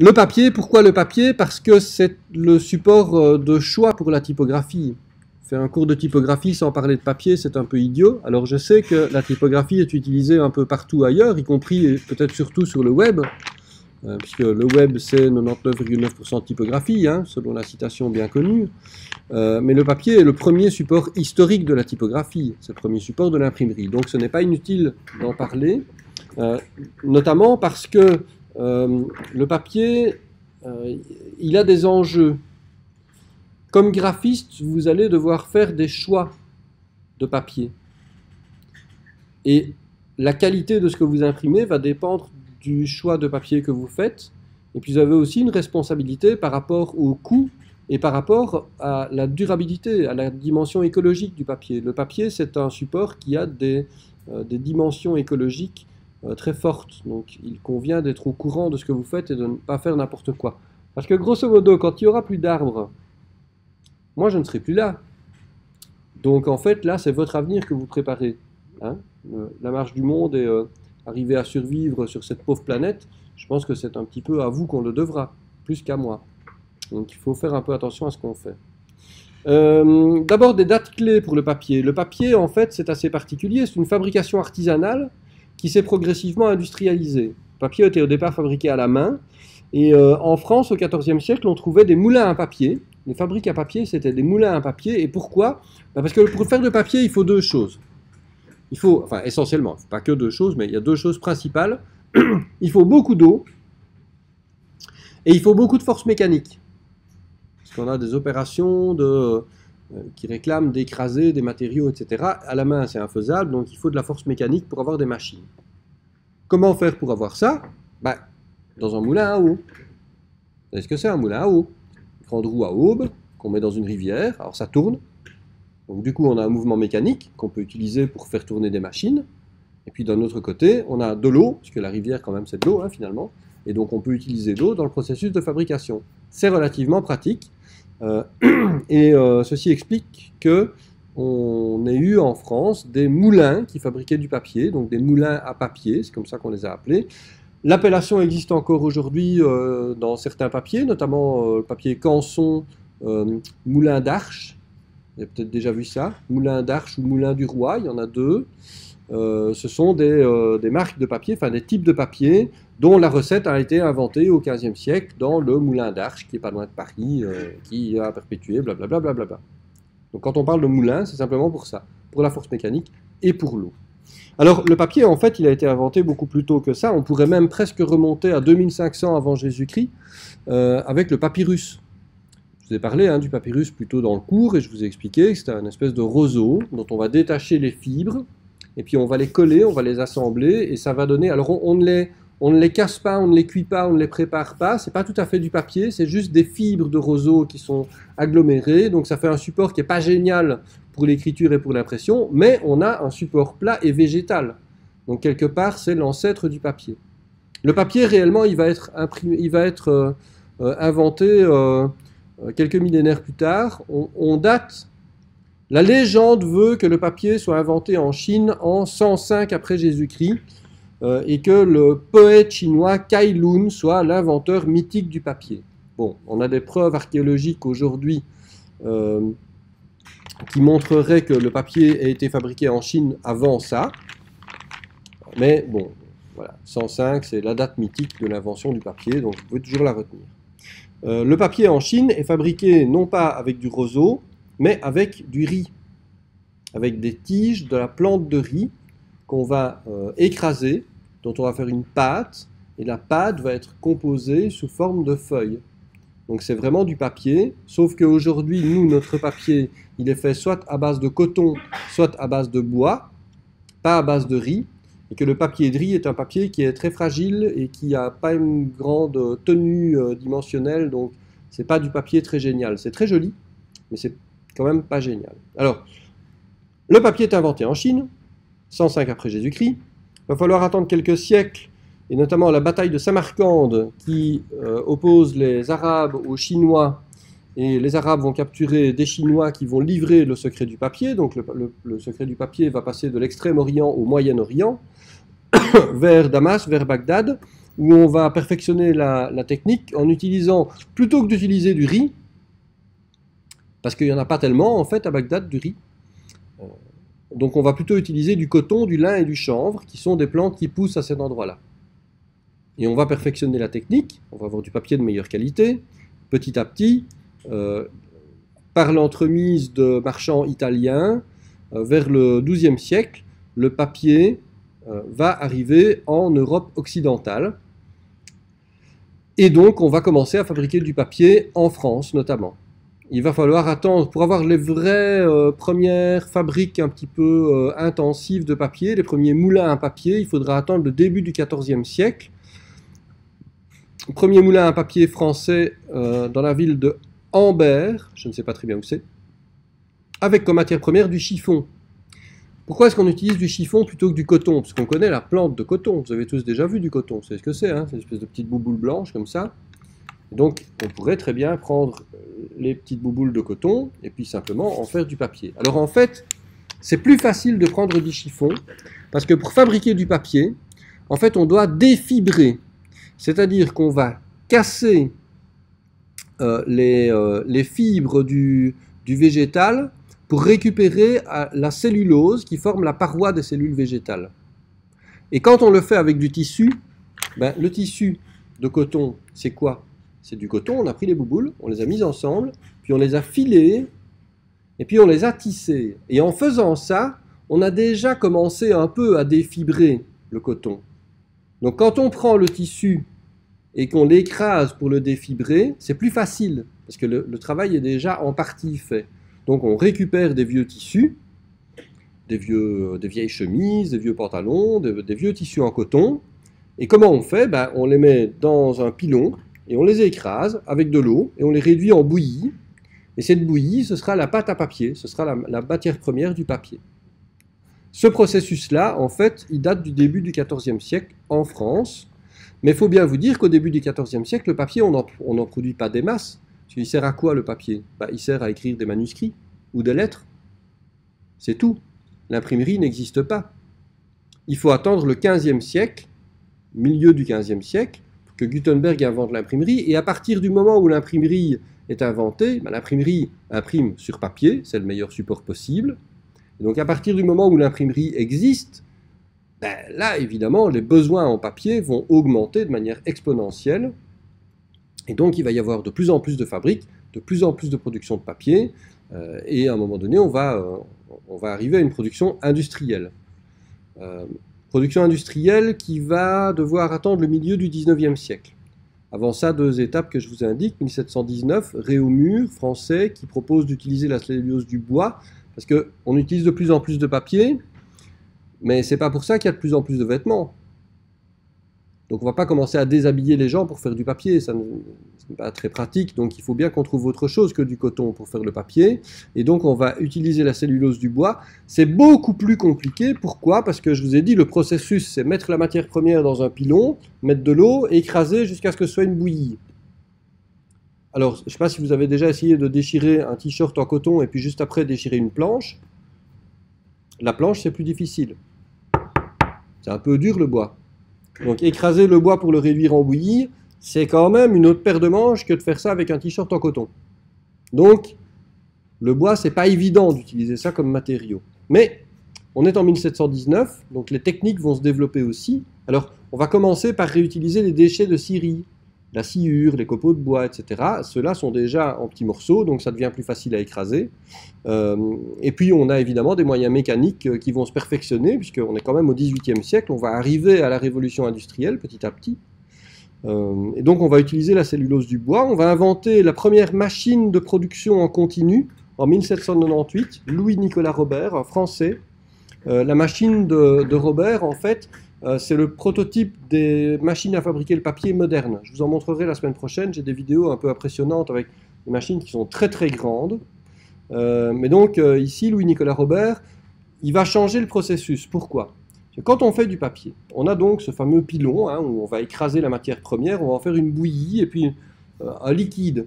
le papier, pourquoi le papier? Parce que c'est le support euh, de choix pour la typographie. Faire un cours de typographie sans parler de papier, c'est un peu idiot. Alors je sais que la typographie est utilisée un peu partout ailleurs, y compris peut-être surtout sur le web, euh, puisque le web c'est 99,9% de typographie, hein, selon la citation bien connue. Euh, mais le papier est le premier support historique de la typographie, c'est le premier support de l'imprimerie. Donc ce n'est pas inutile d'en parler, notamment parce que euh, le papier, euh, il a des enjeux. Comme graphiste, vous allez devoir faire des choix de papier. Et la qualité de ce que vous imprimez va dépendre du choix de papier que vous faites. Et puis vous avez aussi une responsabilité par rapport au coût et par rapport à la durabilité, à la dimension écologique du papier. Le papier, c'est un support qui a des, euh, des dimensions écologiques euh, très forte. Donc il convient d'être au courant de ce que vous faites et de ne pas faire n'importe quoi. Parce que grosso modo, quand il y aura plus d'arbres, moi je ne serai plus là. Donc en fait, là, c'est votre avenir que vous préparez. Hein. la marche du monde et euh, arriver à survivre sur cette pauvre planète, je pense que c'est un petit peu à vous qu'on le devra, plus qu'à moi. Donc il faut faire un peu attention à ce qu'on fait. Euh, d'abord des dates clés pour le papier. Le papier, en fait, c'est assez particulier. C'est une fabrication artisanale qui s'est progressivement industrialisé. Le papier était au départ fabriqué à la main, et euh, en France, au XIVe siècle, on trouvait des moulins à papier. Les fabriques à papier, c'était des moulins à papier. Et pourquoi? Bah, Parce que pour faire de papier, il faut deux choses. Il faut, enfin essentiellement, pas que deux choses, mais il y a deux choses principales. il faut beaucoup d'eau et il faut beaucoup de force mécanique. Parce qu'on a des opérations de, qui réclament d'écraser des matériaux, etc. À la main, c'est infaisable, donc il faut de la force mécanique pour avoir des machines. Comment faire pour avoir ça? Bah, Dans un moulin à eau. Vous savez ce que c'est un moulin à eau? Une grande roue à aube qu'on met dans une rivière, alors ça tourne. Donc du coup, on a un mouvement mécanique qu'on peut utiliser pour faire tourner des machines. Et puis d'un autre côté, on a de l'eau, puisque la rivière quand même c'est de l'eau hein, finalement. Et donc on peut utiliser l'eau dans le processus de fabrication. C'est relativement pratique. Euh, et euh, ceci explique que on ait eu en France des moulins qui fabriquaient du papier, donc des moulins à papier, c'est comme ça qu'on les a appelés. L'appellation existe encore aujourd'hui euh, dans certains papiers, notamment le papier Canson, moulin d'Arche. Vous avez peut-être déjà vu ça, moulin d'Arche ou moulin du Roi, il y en a deux. Ce sont des, des, marques de papier, enfin des types de papier dont la recette a été inventée au XVe siècle dans le moulin d'Arche, qui est pas loin de Paris, euh, qui a perpétué, blablabla. Bla Donc quand on parle de moulin, c'est simplement pour ça, pour la force mécanique et pour l'eau. Alors le papier, en fait, il a été inventé beaucoup plus tôt que ça. On pourrait même presque remonter à 2500 avant Jésus-Christ euh, avec le papyrus. Je vous ai parlé hein, du papyrus plutôt dans le cours et je vous ai expliqué que c'était une espèce de roseau dont on va détacher les fibres et puis on va les coller, on va les assembler et ça va donner. Alors on, ne les on ne les casse pas, on ne les cuit pas, on ne les prépare pas. C'est pas tout à fait du papier, c'est juste des fibres de roseau qui sont agglomérées. Donc ça fait un support qui est pas génial pour l'écriture et pour l'impression, mais on a un support plat et végétal. Donc quelque part, c'est l'ancêtre du papier. Le papier, réellement, il va être, imprimé, il va être euh, euh, inventé euh, quelques millénaires plus tard. on date la légende veut que le papier soit inventé en Chine en 105 après Jésus-Christ. Euh, et que le poète chinois Kai Lun soit l'inventeur mythique du papier. Bon, on a des preuves archéologiques aujourd'hui euh, qui montreraient que le papier a été fabriqué en Chine avant ça. Mais bon, voilà, 105, c'est la date mythique de l'invention du papier, donc vous pouvez toujours la retenir. Euh, le papier en Chine est fabriqué non pas avec du roseau, mais avec du riz, avec des tiges de la plante de riz qu'on va écraser dont on va faire une pâte, et la pâte va être composée sous forme de feuilles. Donc c'est vraiment du papier, sauf qu'aujourd'hui, nous, notre papier, il est fait soit à base de coton, soit à base de bois, pas à base de riz, et que le papier de riz est un papier qui est très fragile et qui n'a pas une grande tenue euh, dimensionnelle, donc c'est pas du papier très génial. C'est très joli, mais c'est quand même pas génial. Alors, le papier est inventé en Chine, 105 après Jésus-Christ, va falloir attendre quelques siècles, et notamment la bataille de Samarcande qui euh, oppose les Arabes aux Chinois, et les Arabes vont capturer des Chinois qui vont livrer le secret du papier, donc le, secret du papier va passer de l'extrême-orient au Moyen-Orient, vers Damas, vers Bagdad, où on va perfectionner la, technique en utilisant, plutôt que d'utiliser du riz, parce qu'il n'y en a pas tellement en fait à Bagdad du riz, euh, donc on va plutôt utiliser du coton, du lin et du chanvre, qui sont des plantes qui poussent à cet endroit-là. Et on va perfectionner la technique, on va avoir du papier de meilleure qualité, petit à petit, euh, par l'entremise de marchands italiens, euh, vers le XIIe siècle, le papier va arriver en Europe occidentale. Et donc, on va commencer à fabriquer du papier en France notamment. Il va falloir attendre pour avoir les vraies premières fabriques un petit peu intensives de papier, les premiers moulins à papier, il faudra attendre le début du XIVe siècle Premier moulin à papier français euh, dans la ville de Ambert, je ne sais pas très bien où c'est, avec comme matière première du chiffon. Pourquoi est-ce qu'on utilise du chiffon plutôt que du coton? Parce qu'on connaît la plante de coton. Vous avez tous déjà vu du coton, vous savez ce que c'est, hein c'est une espèce de petite bouboule blanche comme ça. Donc on pourrait très bien prendre euh, les petites bouboules de coton et puis simplement en faire du papier. Alors en fait, c'est plus facile de prendre du chiffon parce que pour fabriquer du papier, en fait on doit défibrer c'est-à-dire qu'on va casser euh, euh, les, fibres du, végétal pour récupérer la cellulose qui forme la paroi des cellules végétales. Et quand on le fait avec du tissu, ben, le tissu de coton, c'est quoi? C'est du coton, on a pris les bouboules, on les a mises ensemble, puis on les a filées, et puis on les a tissées. Et en faisant ça, on a déjà commencé un peu à défibrer le coton. Donc quand on prend le tissu et qu'on l'écrase pour le défibrer, c'est plus facile, parce que le, travail est déjà en partie fait. Donc on récupère des vieux tissus, des, vieux, des vieilles chemises, des vieux pantalons, des, vieux tissus en coton, et comment on fait? Ben, On les met dans un pilon, et on les écrase avec de l'eau, et on les réduit en bouillie, et cette bouillie, ce sera la pâte à papier, ce sera la, matière première du papier. Ce processus-là, en fait, il date du début du XIVe siècle en France, mais il faut bien vous dire qu'au début du XIVe siècle, le papier, on n'en produit pas des masses. Il sert à quoi le papier? Bah, Il sert à écrire des manuscrits ou des lettres. C'est tout. L'imprimerie n'existe pas. Il faut attendre le XVe siècle, milieu du XVe siècle, que Gutenberg invente l'imprimerie. Et à partir du moment où l'imprimerie est inventée, bah, l'imprimerie imprime sur papier, c'est le meilleur support possible. donc à partir du moment où l'imprimerie existe, ben, là, évidemment, les besoins en papier vont augmenter de manière exponentielle. Et donc, il va y avoir de plus en plus de fabriques, de plus en plus de production de papier. Euh, et à un moment donné, on va, euh, arriver à une production industrielle. Euh, production industrielle qui va devoir attendre le milieu du 19e siècle. Avant ça, deux étapes que je vous indique. 1719, Réaumur, français, qui propose d'utiliser la cellulose du bois, parce qu'on utilise de plus en plus de papier, mais c'est pas pour ça qu'il y a de plus en plus de vêtements. Donc on va pas commencer à déshabiller les gens pour faire du papier, ça n'est pas très pratique, donc il faut bien qu'on trouve autre chose que du coton pour faire le papier, et donc on va utiliser la cellulose du bois. C'est beaucoup plus compliqué, pourquoi? Parce que je vous ai dit, le processus, c'est mettre la matière première dans un pilon, mettre de l'eau, et écraser jusqu'à ce que ce soit une bouillie. Alors, je ne sais pas si vous avez déjà essayé de déchirer un t-shirt en coton et puis juste après déchirer une planche. La planche, c'est plus difficile. C'est un peu dur le bois. Donc écraser le bois pour le réduire en bouillie, c'est quand même une autre paire de manches que de faire ça avec un t-shirt en coton. Donc le bois, c'est pas évident d'utiliser ça comme matériau. Mais on est en 1719, donc les techniques vont se développer aussi. Alors on va commencer par réutiliser les déchets de scierie la sciure, les copeaux de bois, etc. Ceux-là sont déjà en petits morceaux, donc ça devient plus facile à écraser. Euh, et puis on a évidemment des moyens mécaniques euh, qui vont se perfectionner, puisqu'on est quand même au XVIIIe siècle, on va arriver à la révolution industrielle petit à petit. Euh, et donc on va utiliser la cellulose du bois, on va inventer la première machine de production en continu en 1798, Louis-Nicolas Robert, un Français. la machine de, de Robert, en fait, euh, c'est le prototype des machines à fabriquer le papier moderne. Je vous en montrerai la semaine prochaine. J'ai des vidéos un peu impressionnantes avec des machines qui sont très très grandes. Euh, mais donc euh, ici, Louis-Nicolas Robert, il va changer le processus. Pourquoi? Quand on fait du papier, on a donc ce fameux pilon hein, où on va écraser la matière première, on va en faire une bouillie et puis un liquide.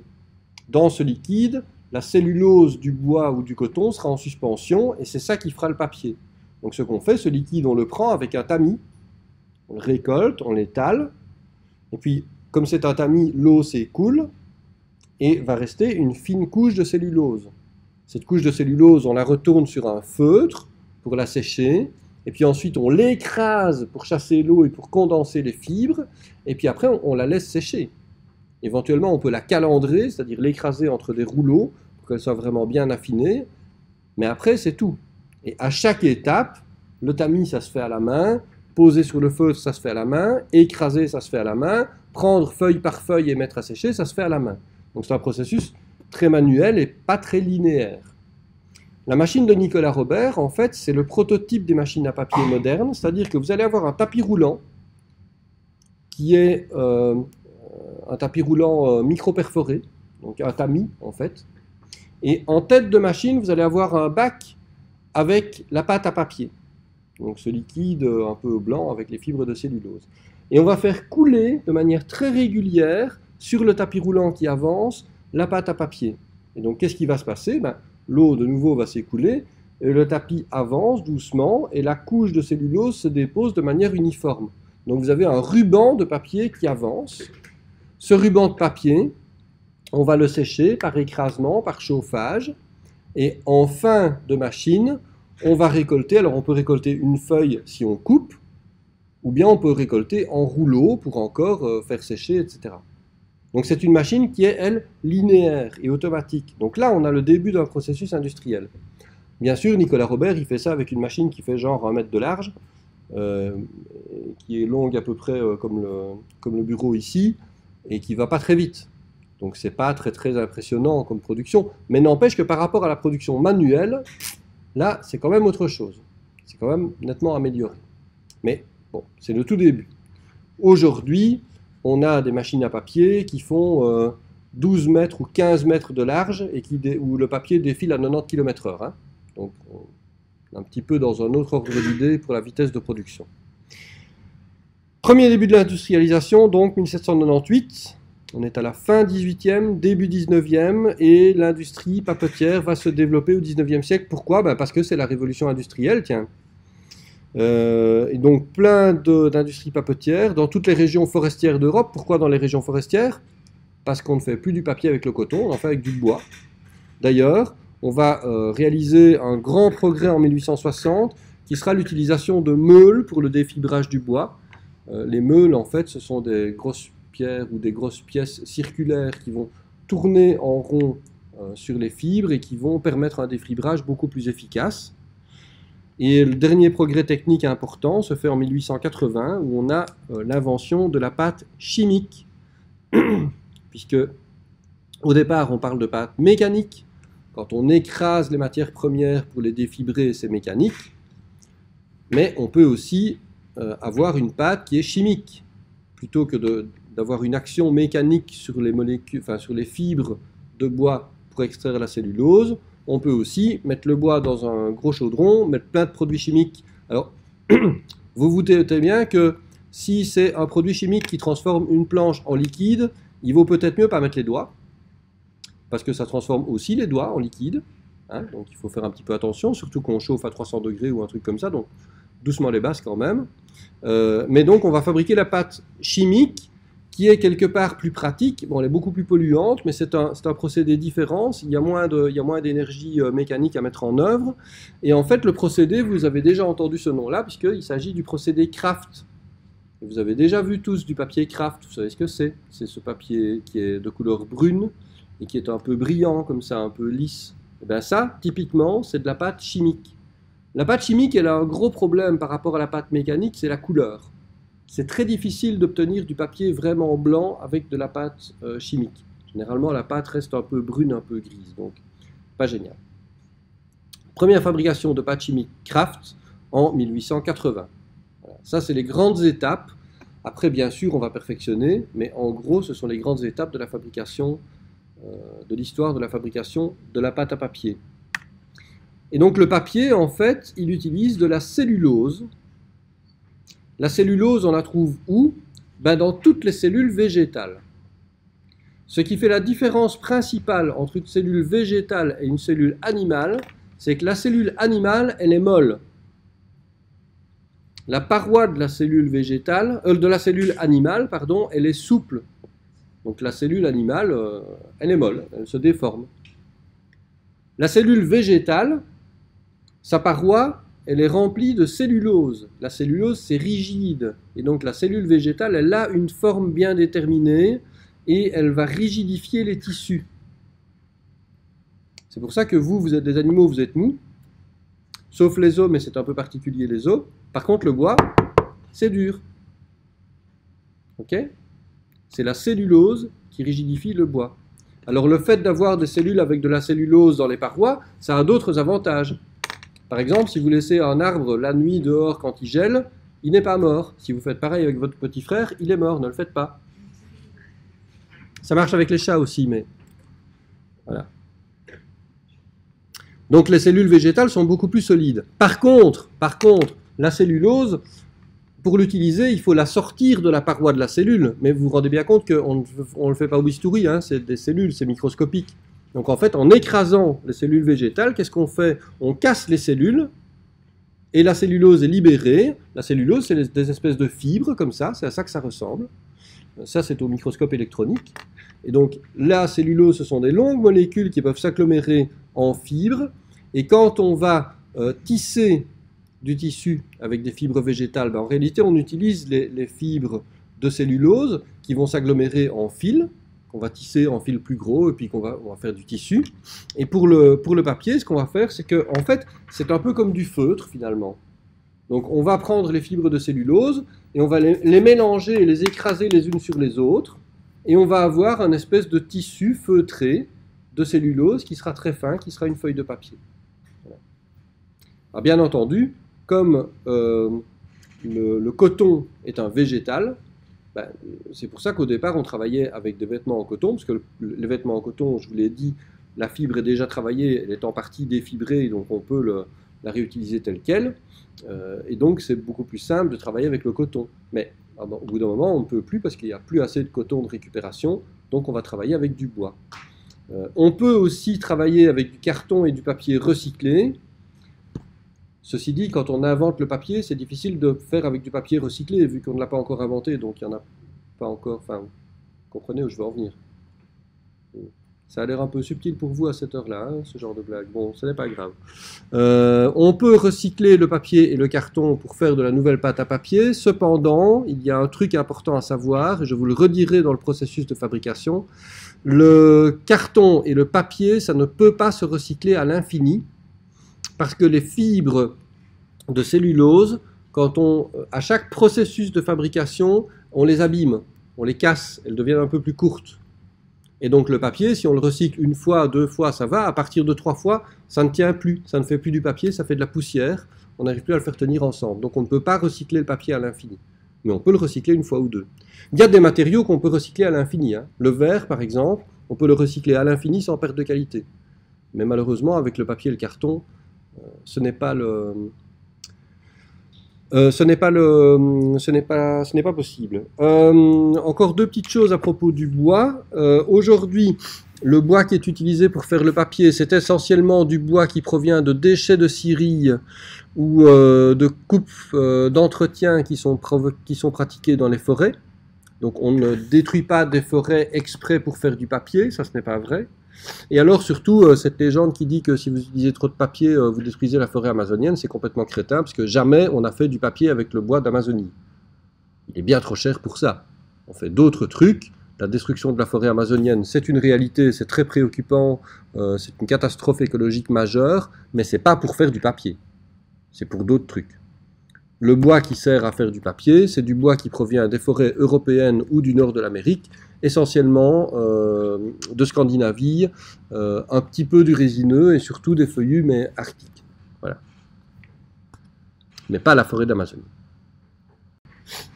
Dans ce liquide, la cellulose du bois ou du coton sera en suspension et c'est ça qui fera le papier. Donc ce qu'on fait, ce liquide, on le prend avec un tamis on le récolte, on l'étale, Et puis, comme c'est un tamis, l'eau s'écoule et va rester une fine couche de cellulose. Cette couche de cellulose, on la retourne sur un feutre pour la sécher, et puis ensuite on l'écrase pour chasser l'eau et pour condenser les fibres, et puis après on, la laisse sécher. Éventuellement on peut la calandrer, c'est-à-dire l'écraser entre des rouleaux pour qu'elle soit vraiment bien affinée, mais après c'est tout. Et à chaque étape, le tamis ça se fait à la main, poser sur le feutre ça se fait à la main, écraser ça se fait à la main, prendre feuille par feuille et mettre à sécher ça se fait à la main. Donc c'est un processus très manuel et pas très linéaire. La machine de Nicolas Robert, en fait, c'est le prototype des machines à papier modernes, c'est-à-dire que vous allez avoir un tapis roulant qui est euh, un tapis roulant euh, micro-perforé, donc un tamis en fait. Et en tête de machine, vous allez avoir un bac avec la pâte à papier, donc ce liquide un peu blanc avec les fibres de cellulose. Et on va faire couler de manière très régulière sur le tapis roulant qui avance la pâte à papier. Et donc qu'est-ce qui va se passer? Ben, l'eau de nouveau va s'écouler, le tapis avance doucement, et la couche de cellulose se dépose de manière uniforme. Donc vous avez un ruban de papier qui avance. Ce ruban de papier, on va le sécher par écrasement, par chauffage, et en fin de machine, on va récolter, alors on peut récolter une feuille si on coupe, ou bien on peut récolter en rouleau pour encore euh, faire sécher, etc. Donc c'est une machine qui est, elle, linéaire et automatique. Donc là, on a le début d'un processus industriel. Bien sûr, Nicolas Robert, il fait ça avec une machine qui fait genre un mètre de large, euh, qui est longue à peu près euh, comme, le, bureau ici, et qui va pas très vite. Donc c'est pas très très impressionnant comme production, mais n'empêche que par rapport à la production manuelle, là c'est quand même autre chose. C'est quand même nettement amélioré. Mais bon, c'est le tout début. Aujourd'hui, on a des machines à papier qui font 12 euh, mètres ou 15 mètres de large et qui où le papier défile à 90 km/h. Hein. Donc, un petit peu dans un autre ordre d'idée pour la vitesse de production. Premier début de l'industrialisation, donc 1798. On est à la fin 18e, début 19e, et l'industrie papetière va se développer au 19e siècle. Pourquoi? Ben, Parce que c'est la révolution industrielle, tiens. Euh, et donc plein d'industries papetières dans toutes les régions forestières d'Europe. Pourquoi dans les régions forestières? Parce qu'on ne fait plus du papier avec le coton, on en fait avec du bois. D'ailleurs, on va euh, réaliser un grand progrès en 1860 qui sera l'utilisation de meules pour le défibrage du bois. Euh, les meules, en fait, ce sont des grosses pierres ou des grosses pièces circulaires qui vont tourner en rond sur les fibres et qui vont permettre un défibrage beaucoup plus efficace. Et le dernier progrès technique important se fait en 1880 où on a euh, l'invention de la pâte chimique. Puisque au départ on parle de pâte mécanique. Quand on écrase les matières premières pour les défibrer, c'est mécanique. Mais on peut aussi euh, avoir une pâte qui est chimique. Plutôt que d'avoir une action mécanique sur les, fibres de bois pour extraire la cellulose, on peut aussi mettre le bois dans un gros chaudron, mettre plein de produits chimiques. Alors, vous vous doutez bien que si c'est un produit chimique qui transforme une planche en liquide, il vaut peut-être mieux pas mettre les doigts, parce que ça transforme aussi les doigts en liquide. Hein, donc il faut faire un petit peu attention, surtout qu'on chauffe à 300 degrés ou un truc comme ça, donc doucement les bases quand même. Euh, mais donc on va fabriquer la pâte chimique qui est quelque part plus pratique. Bon, elle est beaucoup plus polluante, mais c'est un, un, procédé différent. Il y a moins d'énergie euh, mécanique à mettre en œuvre. Et en fait, le procédé, vous avez déjà entendu ce nom-là, puisqu'il s'agit du procédé Kraft. Vous avez déjà vu tous du papier Kraft, vous savez ce que c'est C'est ce papier qui est de couleur brune et qui est un peu brillant, comme ça, un peu lisse. Et eh bien ça, typiquement, c'est de la pâte chimique. La pâte chimique, elle a un gros problème par rapport à la pâte mécanique, c'est la couleur c'est très difficile d'obtenir du papier vraiment blanc avec de la pâte euh, chimique. Généralement, la pâte reste un peu brune, un peu grise, donc pas génial. Première fabrication de pâte chimique Kraft en 1880. Ça, c'est les grandes étapes. Après, bien sûr, on va perfectionner, mais en gros, ce sont les grandes étapes de la fabrication, euh, de l'histoire de la fabrication de la pâte à papier. Et donc, le papier, en fait, il utilise de la cellulose, la cellulose, on la trouve où? Ben Dans toutes les cellules végétales. Ce qui fait la différence principale entre une cellule végétale et une cellule animale, c'est que la cellule animale, elle est molle. la paroi de la cellule végétale, euh, de la cellule animale, pardon, elle est souple. Donc la cellule animale, euh, elle est molle, elle se déforme. La cellule végétale, sa paroi, elle est remplie de cellulose. La cellulose, c'est rigide. Et donc la cellule végétale, elle a une forme bien déterminée et elle va rigidifier les tissus. C'est pour ça que vous, vous êtes des animaux, vous êtes mous. Sauf les os, mais c'est un peu particulier les os. Par contre, le bois, c'est dur. Ok? C'est la cellulose qui rigidifie le bois. Alors le fait d'avoir des cellules avec de la cellulose dans les parois, ça a d'autres avantages. Par exemple, si vous laissez un arbre la nuit dehors quand il gèle, il n'est pas mort. Si vous faites pareil avec votre petit frère, il est mort, ne le faites pas. Ça marche avec les chats aussi, mais voilà. Donc les cellules végétales sont beaucoup plus solides. Par contre, par contre, la cellulose, pour l'utiliser, il faut la sortir de la paroi de la cellule. Mais vous vous rendez bien compte qu'on ne le fait pas au bistouri, hein, c'est des cellules, c'est microscopique. Donc en fait, en écrasant les cellules végétales, qu'est-ce qu'on fait? On casse les cellules, et la cellulose est libérée. La cellulose, c'est des espèces de fibres comme ça, c'est à ça que ça ressemble. Ça, c'est au microscope électronique. Et donc, la cellulose, ce sont des longues molécules qui peuvent s'agglomérer en fibres. Et quand on va euh, tisser du tissu avec des fibres végétales, ben, en réalité, on utilise les, les, fibres de cellulose qui vont s'agglomérer en fils qu'on va tisser en fil plus gros et puis qu'on va, on va faire du tissu. Et pour le, papier, ce qu'on va faire, c'est que en fait, c'est un peu comme du feutre finalement. Donc on va prendre les fibres de cellulose et on va les, mélanger et les écraser les unes sur les autres et on va avoir un espèce de tissu feutré de cellulose qui sera très fin, qui sera une feuille de papier. Alors, bien entendu, comme euh, le coton est un végétal, ben, c'est pour ça qu'au départ, on travaillait avec des vêtements en coton, parce que les vêtements en coton, je vous l'ai dit, la fibre est déjà travaillée, elle est en partie défibrée, donc on peut la réutiliser telle qu'elle. Euh, et donc, c'est beaucoup plus simple de travailler avec le coton. Mais au bout d'un moment, on ne peut plus parce qu'il n'y a plus assez de coton de récupération, donc on va travailler avec du bois. Euh, on peut aussi travailler avec du carton et du papier recyclé. Ceci dit, quand on invente le papier, c'est difficile de faire avec du papier recyclé, vu qu'on ne l'a pas encore inventé, donc il n'y en a pas encore. Enfin, comprenez où je veux en venir. Ça a l'air un peu subtil pour vous à cette heure-là, hein, ce genre de blague. Bon, ce n'est pas grave. Euh, on peut recycler le papier et le carton pour faire de la nouvelle pâte à papier. Cependant, il y a un truc important à savoir, et je vous le redirai dans le processus de fabrication. Le carton et le papier, ça ne peut pas se recycler à l'infini parce que les fibres de cellulose, quand on, à chaque processus de fabrication, on les abîme, on les casse, elles deviennent un peu plus courtes. Et donc le papier, si on le recycle une fois, deux fois, ça va. À partir de trois fois, ça ne tient plus. Ça ne fait plus du papier, ça fait de la poussière. On n'arrive plus à le faire tenir ensemble. Donc on ne peut pas recycler le papier à l'infini. Mais on peut le recycler une fois ou deux. Il y a des matériaux qu'on peut recycler à l'infini. Hein. Le verre, par exemple, on peut le recycler à l'infini sans perte de qualité. Mais malheureusement, avec le papier et le carton, ce n'est pas le, euh, ce n'est pas le, ce n'est pas, ce n'est pas possible. Euh, encore deux petites choses à propos du bois. Euh, Aujourd'hui, le bois qui est utilisé pour faire le papier, c'est essentiellement du bois qui provient de déchets de scierie ou euh, de coupes euh, d'entretien qui sont, qui sont pratiquées dans les forêts. Donc on ne détruit pas des forêts exprès pour faire du papier, ça ce n'est pas vrai. Et alors surtout, euh, cette légende qui dit que si vous utilisez trop de papier, euh, vous détruisez la forêt amazonienne, c'est complètement crétin, parce que jamais on a fait du papier avec le bois d'Amazonie. Il est bien trop cher pour ça. On fait d'autres trucs. La destruction de la forêt amazonienne, c'est une réalité, c'est très préoccupant, euh, c'est une catastrophe écologique majeure, mais c'est pas pour faire du papier. C'est pour d'autres trucs. Le bois qui sert à faire du papier, c'est du bois qui provient des forêts européennes ou du nord de l'Amérique, essentiellement euh, de Scandinavie, euh, un petit peu du résineux et surtout des feuillus, mais arctiques. Voilà. Mais pas la forêt d'Amazonie.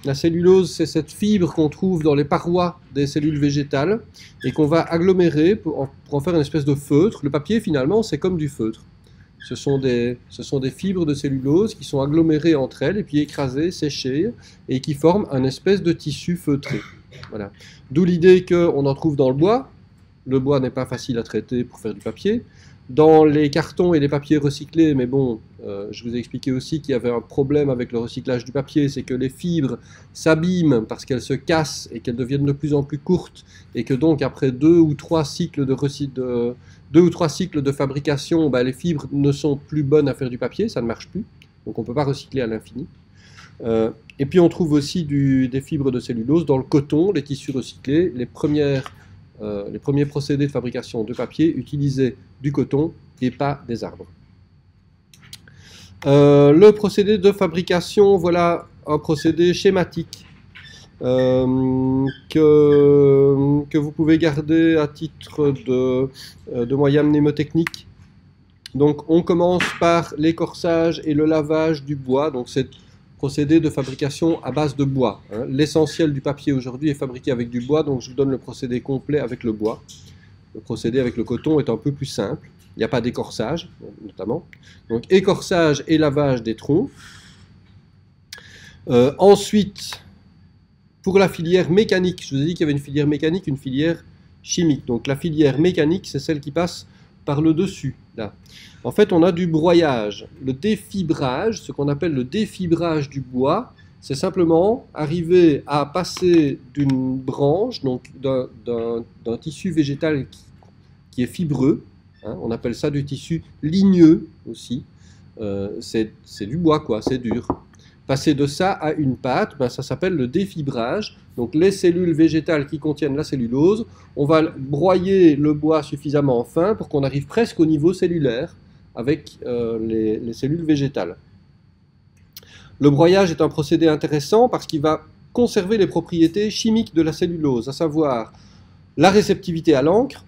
La cellulose, c'est cette fibre qu'on trouve dans les parois des cellules végétales et qu'on va agglomérer pour en, faire une espèce de feutre. Le papier, finalement, c'est comme du feutre. Ce sont, des, ce sont des fibres de cellulose qui sont agglomérées entre elles et puis écrasées, séchées et qui forment un espèce de tissu feutré. Voilà. D'où l'idée qu'on en trouve dans le bois. Le bois n'est pas facile à traiter pour faire du papier. dans les cartons et les papiers recyclés, mais bon, euh, je vous ai expliqué aussi qu'il y avait un problème avec le recyclage du papier, c'est que les fibres s'abîment parce qu'elles se cassent et qu'elles deviennent de plus en plus courtes, et que donc après deux ou trois cycles de, de deux ou trois cycles de fabrication, bah, les fibres ne sont plus bonnes à faire du papier, ça ne marche plus, donc on ne peut pas recycler à l'infini. Euh, et puis on trouve aussi des fibres de cellulose dans le coton, les tissus recyclés, les premières euh, les premiers procédés de fabrication de papier utilisaient du coton et pas des arbres. Euh, le procédé de fabrication, voilà un procédé schématique que, que, vous pouvez garder à titre de, de moyen mnémotechnique. Donc on commence par l'écorçage et le lavage du bois. Donc procédé de fabrication à base de bois. Hein. L'essentiel du papier aujourd'hui est fabriqué avec du bois, donc je vous donne le procédé complet avec le bois. Le procédé avec le coton est un peu plus simple. Il n'y a pas d'écorçage, notamment. Donc écorçage et lavage des troncs. Euh, ensuite, pour la filière mécanique, je vous ai dit qu'il y avait une filière mécanique, une filière chimique. Donc la filière mécanique, c'est celle qui passe par le dessus. Là. En fait, on a du broyage. Le défibrage, ce qu'on appelle le défibrage du bois, c'est simplement arriver à passer d'une branche, donc d'un tissu végétal qui, est fibreux, hein, on appelle ça du tissu ligneux aussi, euh, c'est du bois quoi, c'est dur. Passer de ça à une pâte, ben, ça s'appelle le défibrage. Donc les cellules végétales qui contiennent la cellulose, on va broyer le bois suffisamment fin pour qu'on arrive presque au niveau cellulaire avec euh, les, cellules végétales. Le broyage est un procédé intéressant parce qu'il va conserver les propriétés chimiques de la cellulose, à savoir la réceptivité à l'encre,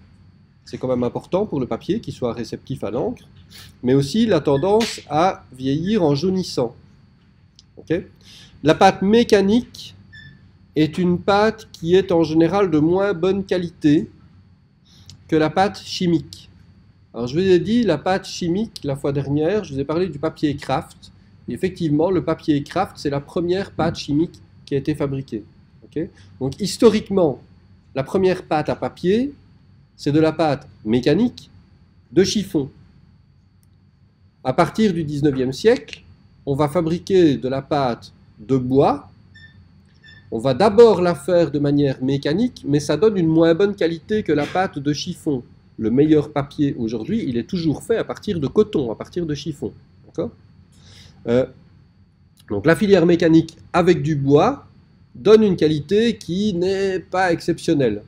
c'est quand même important pour le papier qu'il soit réceptif à l'encre, mais aussi la tendance à vieillir en jaunissant. La pâte mécanique est une pâte qui est en général de moins bonne qualité que la pâte chimique. Alors je vous ai dit la pâte chimique la fois dernière, je vous ai parlé du papier Kraft. effectivement, le papier Kraft, c'est la première pâte chimique qui a été fabriquée. Donc historiquement, la première pâte à papier, c'est de la pâte mécanique de chiffon. À partir du 19e siècle, on va fabriquer de la pâte de bois. On va d'abord la faire de manière mécanique, mais ça donne une moins bonne qualité que la pâte de chiffon le meilleur papier aujourd'hui, il est toujours fait à partir de coton, à partir de chiffon. Euh, donc la filière mécanique avec du bois donne une qualité qui n'est pas exceptionnelle.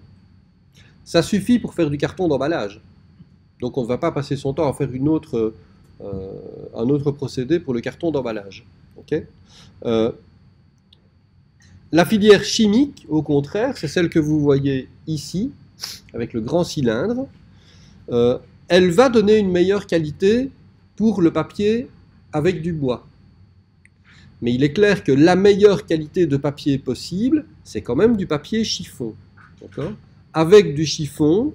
Ça suffit pour faire du carton d'emballage. Donc on ne va pas passer son temps à faire une autre, euh, un autre procédé pour le carton d'emballage. Euh, la filière chimique, au contraire, c'est celle que vous voyez ici, avec le grand cylindre. Euh, elle va donner une meilleure qualité pour le papier avec du bois. Mais il est clair que la meilleure qualité de papier possible, c'est quand même du papier chiffon. Avec du chiffon,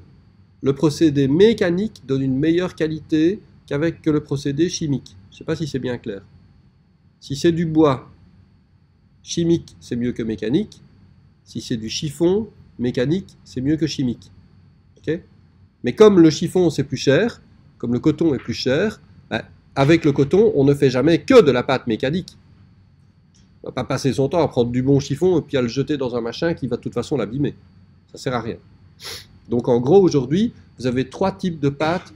le procédé mécanique donne une meilleure qualité qu'avec le procédé chimique. Je ne sais pas si c'est bien clair. Si c'est du bois chimique, c'est mieux que mécanique. Si c'est du chiffon mécanique, c'est mieux que chimique. Mais comme le chiffon c'est plus cher, comme le coton est plus cher, ben, avec le coton on ne fait jamais que de la pâte mécanique. On ne va pas passer son temps à prendre du bon chiffon et puis à le jeter dans un machin qui va de toute façon l'abîmer. Ça sert à rien. Donc en gros aujourd'hui vous avez trois types de pâtes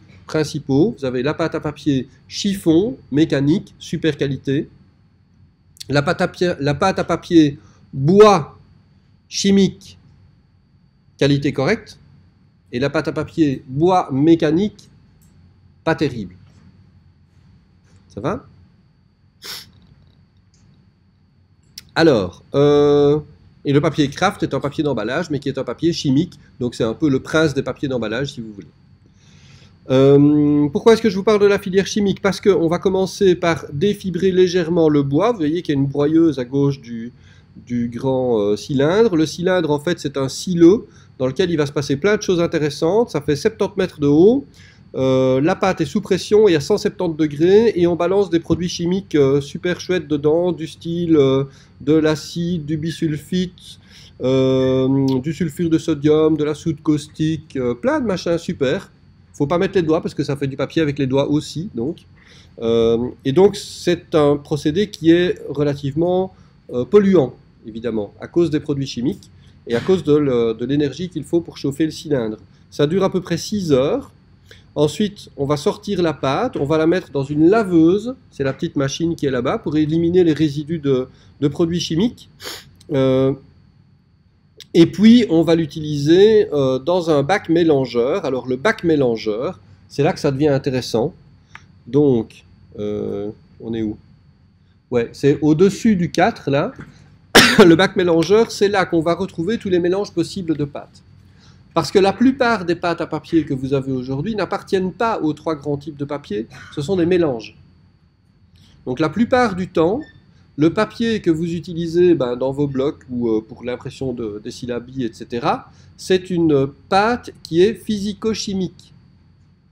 Vous avez la pâte à papier chiffon, mécanique, super qualité. La pâte à, la pâte à papier bois, chimique, qualité correcte. Et la pâte à papier bois mécanique, pas terrible. Ça va? Alors, euh, et le papier craft est un papier d'emballage, mais qui est un papier chimique, donc c'est un peu le prince des papiers d'emballage, si vous voulez. Euh, pourquoi est-ce que je vous parle de la filière chimique? Parce qu'on va commencer par défibrer légèrement le bois. Vous voyez qu'il y a une broyeuse à gauche du, grand euh, cylindre. Le cylindre, en fait, c'est un silo dans lequel il va se passer plein de choses intéressantes. Ça fait 70 mètres de haut. Euh, la pâte est sous pression et à 170 degrés et on balance des produits chimiques super chouettes dedans, du style de l'acide, du bisulfite, du sulfure de sodium, de la soude caustique, plein de machins super. Faut pas mettre les doigts parce que ça fait du papier avec les doigts aussi. Donc. et donc c'est un procédé qui est relativement polluant, évidemment, à cause des produits chimiques et à cause de l'énergie qu'il faut pour chauffer le cylindre. Ça dure à peu près 6 heures. Ensuite, on va sortir la pâte, on va la mettre dans une laveuse, c'est la petite machine qui est là-bas, pour éliminer les résidus de, produits chimiques. Euh, et puis, on va l'utiliser euh, dans un bac mélangeur. Alors, le bac mélangeur, c'est là que ça devient intéressant. Donc, euh, on est où? Ouais, c'est au-dessus du 4, là. le bac mélangeur, c'est là qu'on va retrouver tous les mélanges possibles de pâtes. Parce que la plupart des pâtes à papier que vous avez aujourd'hui n'appartiennent pas aux trois grands types de papier, ce sont des mélanges. Donc la plupart du temps, le papier que vous utilisez ben, dans vos blocs ou euh, pour l'impression de, des syllabies, etc., c'est une pâte qui est physico-chimique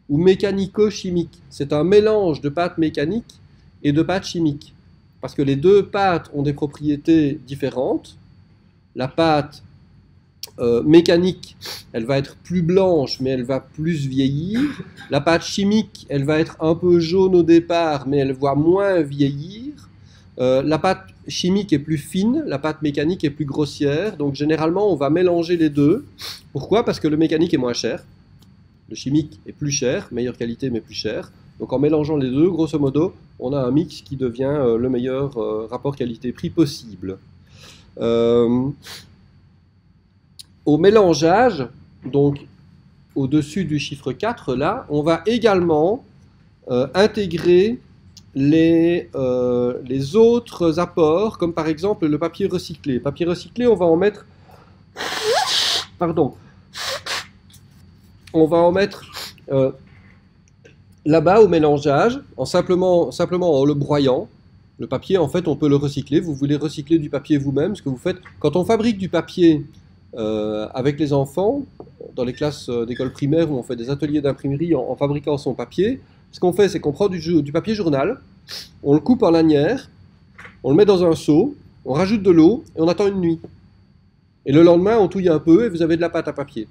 ou mécanico-chimique. C'est un mélange de pâte mécanique et de pâte chimique. Parce que les deux pâtes ont des propriétés différentes. La pâte euh, mécanique, elle va être plus blanche, mais elle va plus vieillir. La pâte chimique, elle va être un peu jaune au départ, mais elle va moins vieillir. Euh, la pâte chimique est plus fine, la pâte mécanique est plus grossière. Donc généralement, on va mélanger les deux. Pourquoi? Parce que le mécanique est moins cher. Le chimique est plus cher, meilleure qualité mais plus cher. Donc en mélangeant les deux, grosso modo, on a un mix qui devient euh, le meilleur rapport qualité-prix possible au mélangeage, donc au-dessus du chiffre 4 là, on va également euh, intégrer les, euh, les autres apports, comme par exemple le papier recyclé. Papier recyclé, on va en mettre... Pardon. On va en mettre euh, là-bas au mélangeage, en simplement, simplement en le broyant. Le papier, en fait, on peut le recycler. Vous voulez recycler du papier vous-même, ce que vous faites. Quand on fabrique du papier euh, avec les enfants, dans les classes d'école primaire où on fait des ateliers d'imprimerie en, fabriquant son papier, ce qu'on fait, c'est qu'on prend du, papier journal, on le coupe en lanière, on le met dans un seau, on rajoute de l'eau et on attend une nuit. Et le lendemain, on touille un peu et vous avez de la pâte à papier.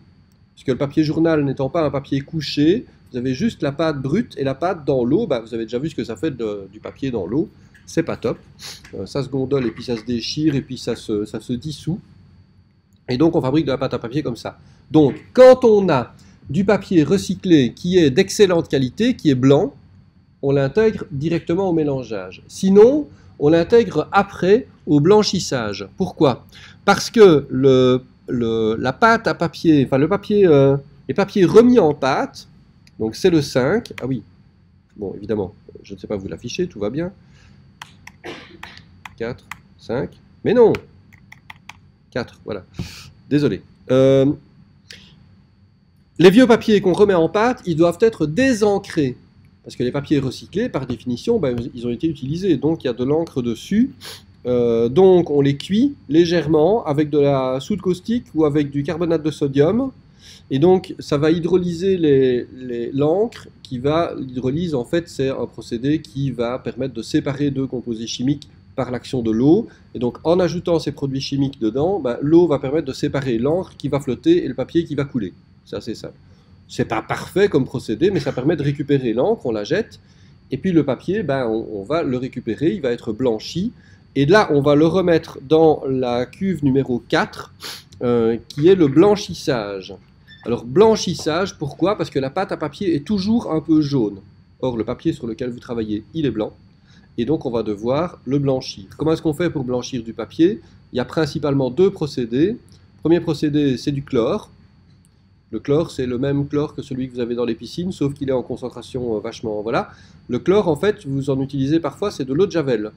Parce que le papier journal n'étant pas un papier couché, vous avez juste la pâte brute et la pâte dans l'eau. Bah, vous avez déjà vu ce que ça fait du papier dans l'eau. C'est pas top. Euh, ça se gondole et puis ça se déchire et puis ça se dissout. Et donc on fabrique de la pâte à papier comme ça. Donc quand on a du papier recyclé qui est d'excellente qualité, qui est blanc, on l'intègre directement au mélangeage. Sinon, on l'intègre après au blanchissage. Pourquoi? Parce que la pâte à papier, enfin le papier, euh, remis en pâte, donc c'est le 5, ah oui, bon évidemment, je ne sais pas vous l'afficher, tout va bien, 4, 5, mais non, 4, voilà. Désolé. Euh, les vieux papiers qu'on remet en pâte, ils doivent être désancrés. Parce que les papiers recyclés, par définition, ben, ils ont été utilisés. Donc il y a de l'encre dessus. Euh, donc on les cuit légèrement avec de la soude caustique ou avec du carbonate de sodium. Et donc ça va hydrolyser l'encre qui va, l'hydrolyse en fait c'est un procédé qui va permettre de séparer deux composés chimiques par l'action de l'eau. Et donc en ajoutant ces produits chimiques dedans, ben, l'eau va permettre de séparer l'encre qui va flotter et le papier qui va couler. C'est assez simple. C'est pas parfait comme procédé, mais ça permet de récupérer l'encre, on la jette, et puis le papier, ben, on, va le récupérer, il va être blanchi, et là on va le remettre dans la cuve numéro 4, euh, qui est le blanchissage. Alors blanchissage, pourquoi? Parce que la pâte à papier est toujours un peu jaune. Or le papier sur lequel vous travaillez, il est blanc et donc on va devoir le blanchir. Comment est-ce qu'on fait pour blanchir du papier? Il y a principalement deux procédés. Premier procédé, c'est du chlore. Le chlore, c'est le même chlore que celui que vous avez dans les piscines, sauf qu'il est en concentration euh, vachement... Voilà. Le chlore, en fait, vous en utilisez parfois, c'est de l'eau de javel.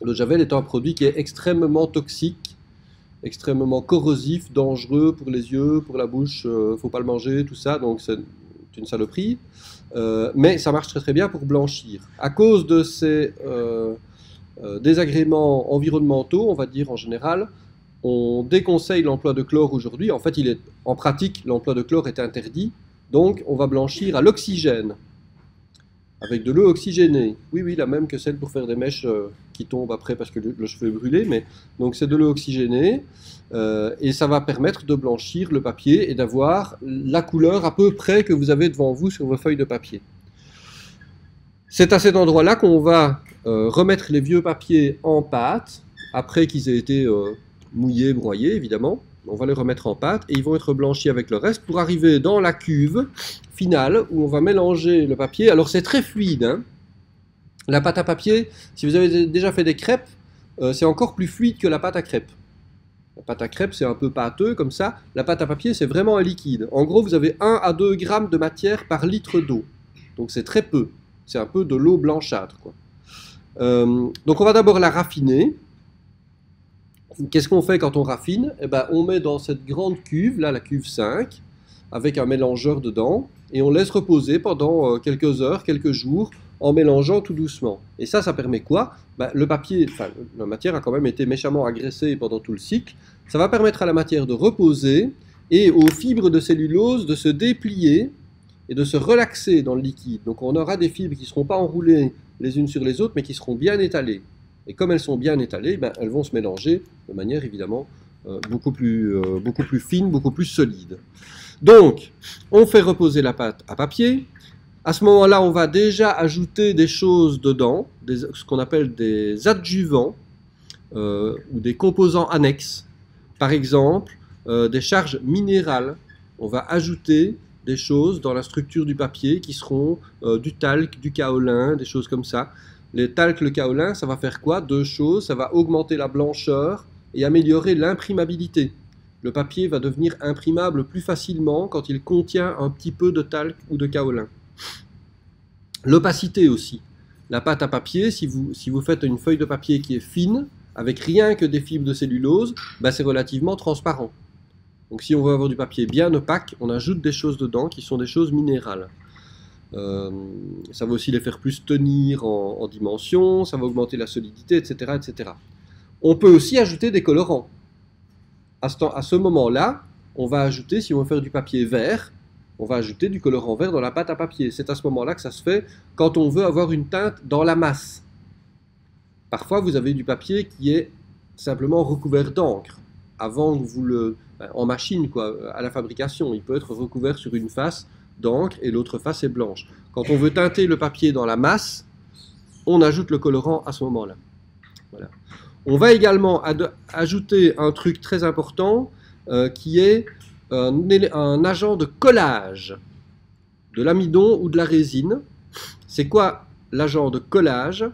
L'eau de javel est un produit qui est extrêmement toxique, extrêmement corrosif, dangereux pour les yeux, pour la bouche, ne euh, faut pas le manger, tout ça, donc c'est une saloperie. Euh, mais ça marche très très bien pour blanchir. À cause de ces désagréments environnementaux, on va dire en général, on déconseille l'emploi de chlore aujourd'hui. En fait, en pratique, l'emploi de chlore est interdit. Donc, on va blanchir à l'oxygène, avec de l'eau oxygénée. Oui, oui, la même que celle pour faire des mèches qui tombe après parce que le, cheveu est brûlé, mais donc c'est de l'eau oxygénée euh, et ça va permettre de blanchir le papier et d'avoir la couleur à peu près que vous avez devant vous sur vos feuilles de papier. C'est à cet endroit-là qu'on va euh, remettre les vieux papiers en pâte après qu'ils aient été euh, mouillés, broyés évidemment. On va les remettre en pâte et ils vont être blanchis avec le reste pour arriver dans la cuve finale où on va mélanger le papier. Alors c'est très fluide. Hein. la pâte à papier, si vous avez déjà fait des crêpes, euh, c'est encore plus fluide que la pâte à crêpes. La pâte à crêpes, c'est un peu pâteux comme ça. La pâte à papier, c'est vraiment un liquide. En gros, vous avez 1 à 2 grammes de matière par litre d'eau. Donc c'est très peu. C'est un peu de l'eau blanchâtre. Euh, donc on va d'abord la raffiner. Qu'est-ce qu'on fait quand on raffine? Eh ben, On met dans cette grande cuve, là la cuve 5, avec un mélangeur dedans, et on laisse reposer pendant euh, quelques heures, quelques jours, en mélangeant tout doucement. Et ça, ça permet quoi? Ben, Le papier, la matière a quand même été méchamment agressée pendant tout le cycle. Ça va permettre à la matière de reposer et aux fibres de cellulose de se déplier et de se relaxer dans le liquide. Donc on aura des fibres qui ne seront pas enroulées les unes sur les autres, mais qui seront bien étalées. Et comme elles sont bien étalées, ben, elles vont se mélanger de manière évidemment euh, beaucoup, plus, euh, beaucoup plus fine, beaucoup plus solide. Donc, on fait reposer la pâte à papier. À ce moment-là, on va déjà ajouter des choses dedans, ce qu'on appelle des adjuvants euh, ou des composants annexes. Par exemple, des charges minérales. On va ajouter des choses dans la structure du papier qui seront du talc, du kaolin, des choses comme ça. Les talc, le kaolin, ça va faire quoi? Deux choses. Ça va augmenter la blancheur et améliorer l'imprimabilité. Le papier va devenir imprimable plus facilement quand il contient un petit peu de talc ou de kaolin. L'opacité aussi. La pâte à papier, si vous, faites une feuille de papier qui est fine, avec rien que des fibres de cellulose, bah c'est relativement transparent. Donc si on veut avoir du papier bien opaque, on ajoute des choses dedans qui sont des choses minérales. Euh, ça va aussi les faire plus tenir en, dimension, ça va augmenter la solidité, etc., etc. On peut aussi ajouter des colorants. À ce, ce moment-là, on va ajouter, si on veut faire du papier vert, on va ajouter du colorant vert dans la pâte à papier. C'est à ce moment-là que ça se fait quand on veut avoir une teinte dans la masse. Parfois, vous avez du papier qui est simplement recouvert d'encre avant que vous le en machine quoi, à la fabrication. Il peut être recouvert sur une face d'encre et l'autre face est blanche. Quand on veut teinter le papier dans la masse, on ajoute le colorant à ce moment-là. Voilà. On va également ajouter un truc très important euh, qui est un, agent de collage de l'amidon ou de la résine. C'est quoi l'agent de collage?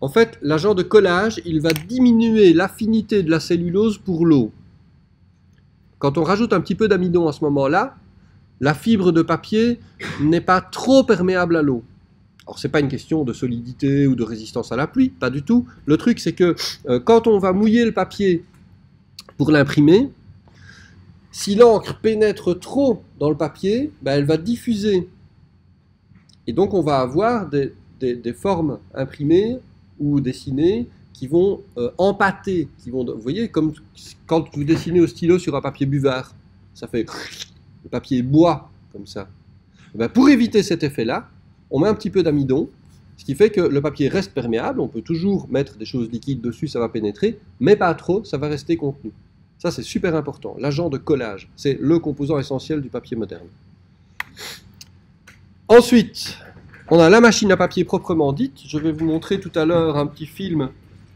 En fait, l'agent de collage, il va diminuer l'affinité de la cellulose pour l'eau. Quand on rajoute un petit peu d'amidon à ce moment-là, la fibre de papier n'est pas trop perméable à l'eau. Alors c'est pas une question de solidité ou de résistance à la pluie, pas du tout. Le truc c'est que euh, quand on va mouiller le papier pour l'imprimer, si l'encre pénètre trop dans le papier, ben, elle va diffuser. Et donc on va avoir des, formes imprimées ou dessinées qui vont euh, empâter, qui vont, vous voyez, comme quand vous dessinez au stylo sur un papier buvard, ça fait le papier bois comme ça. Eh ben, pour éviter cet effet-là, on met un petit peu d'amidon, ce qui fait que le papier reste perméable, on peut toujours mettre des choses liquides dessus, ça va pénétrer, mais pas trop, ça va rester contenu. Ça c'est super important, l'agent de collage, c'est le composant essentiel du papier moderne. Ensuite, on a la machine à papier proprement dite, je vais vous montrer tout à l'heure un petit film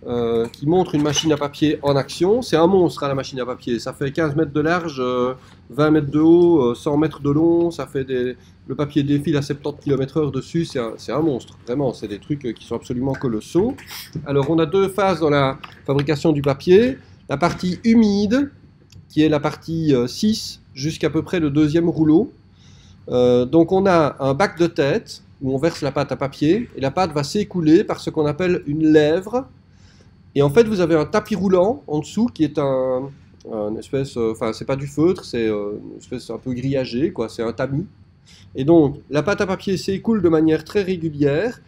euh, qui montre une machine à papier en action. C'est un monstre à la machine à papier. Ça fait 15 mètres de large, 20 euh, mètres de haut, 100 euh, mètres de long. Ça fait. Le papier défile à 70 km/h dessus. C'est un, un, monstre. Vraiment, c'est des trucs qui sont absolument colossaux. Alors, on a deux phases dans la fabrication du papier. La partie humide, qui est la partie 6 jusqu'à peu près le deuxième rouleau. donc, on a un bac de tête où on verse la pâte à papier et la pâte va s'écouler par ce qu'on appelle une lèvre et en fait, vous avez un tapis roulant en dessous qui est un, espèce, euh, enfin, c'est pas du feutre, c'est euh, une espèce un peu grillagé, quoi. C'est un tamis. Et donc, la pâte à papier s'écoule de manière très régulière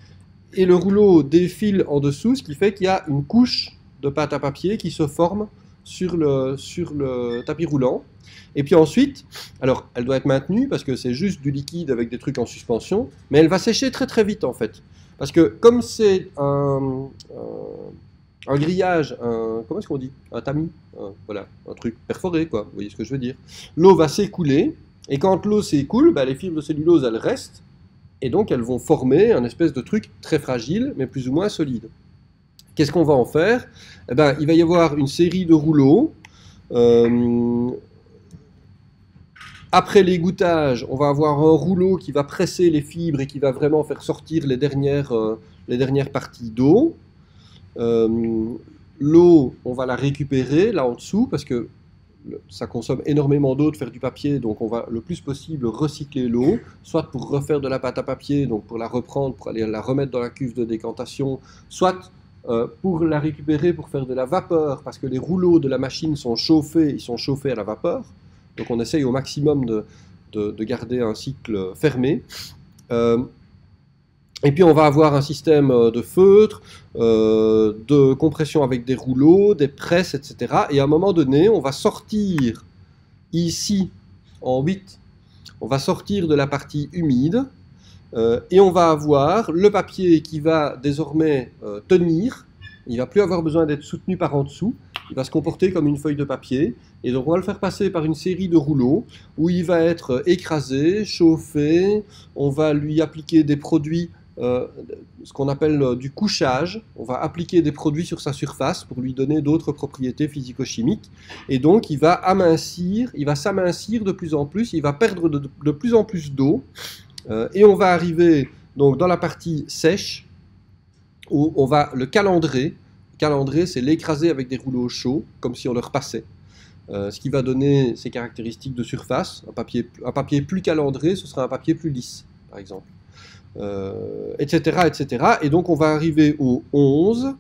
et le rouleau défile en dessous, ce qui fait qu'il y a une couche de pâte à papier qui se forme sur le, sur le tapis roulant. Et puis ensuite, alors elle doit être maintenue parce que c'est juste du liquide avec des trucs en suspension, mais elle va sécher très très vite en fait. Parce que comme c'est un, grillage, un, comment est-ce qu'on dit? Un tamis, voilà, un truc perforé, quoi, vous voyez ce que je veux dire. L'eau va s'écouler, et quand l'eau s'écoule, bah, les fibres de cellulose, elles restent, et donc elles vont former un espèce de truc très fragile, mais plus ou moins solide. Qu'est-ce qu'on va en faire? Eh ben, Il va y avoir une série de rouleaux. Euh, après l'égouttage, on va avoir un rouleau qui va presser les fibres et qui va vraiment faire sortir les dernières, euh, les dernières parties d'eau. Euh, l'eau, on va la récupérer là en dessous parce que ça consomme énormément d'eau de faire du papier, donc on va le plus possible recycler l'eau, soit pour refaire de la pâte à papier, donc pour la reprendre, pour aller la remettre dans la cuve de décantation, soit euh, pour la récupérer, pour faire de la vapeur, parce que les rouleaux de la machine sont chauffés, ils sont chauffés à la vapeur, donc on essaye au maximum de, de, garder un cycle fermé. Euh, et puis on va avoir un système euh, de feutre, euh, de compression avec des rouleaux, des presses, etc. Et à un moment donné, on va sortir ici, en 8, on va sortir de la partie humide, euh, et on va avoir le papier qui va désormais tenir, il va plus avoir besoin d'être soutenu par en dessous, il va se comporter comme une feuille de papier, et donc on va le faire passer par une série de rouleaux, où il va être écrasé, chauffé, on va lui appliquer des produits euh, ce qu'on appelle euh, du couchage. On va appliquer des produits sur sa surface pour lui donner d'autres propriétés physico-chimiques. Et donc, il va amincir, il va s'amincir de plus en plus, il va perdre de, plus en plus d'eau. Euh, et on va arriver donc dans la partie sèche où on va le calendrer. Calendrer, c'est l'écraser avec des rouleaux chauds, comme si on le repassait. ce qui va donner ses caractéristiques de surface. Un papier, un papier plus calendré, ce sera un papier plus lisse, par exemple euh, etc. Et donc on va arriver au 11,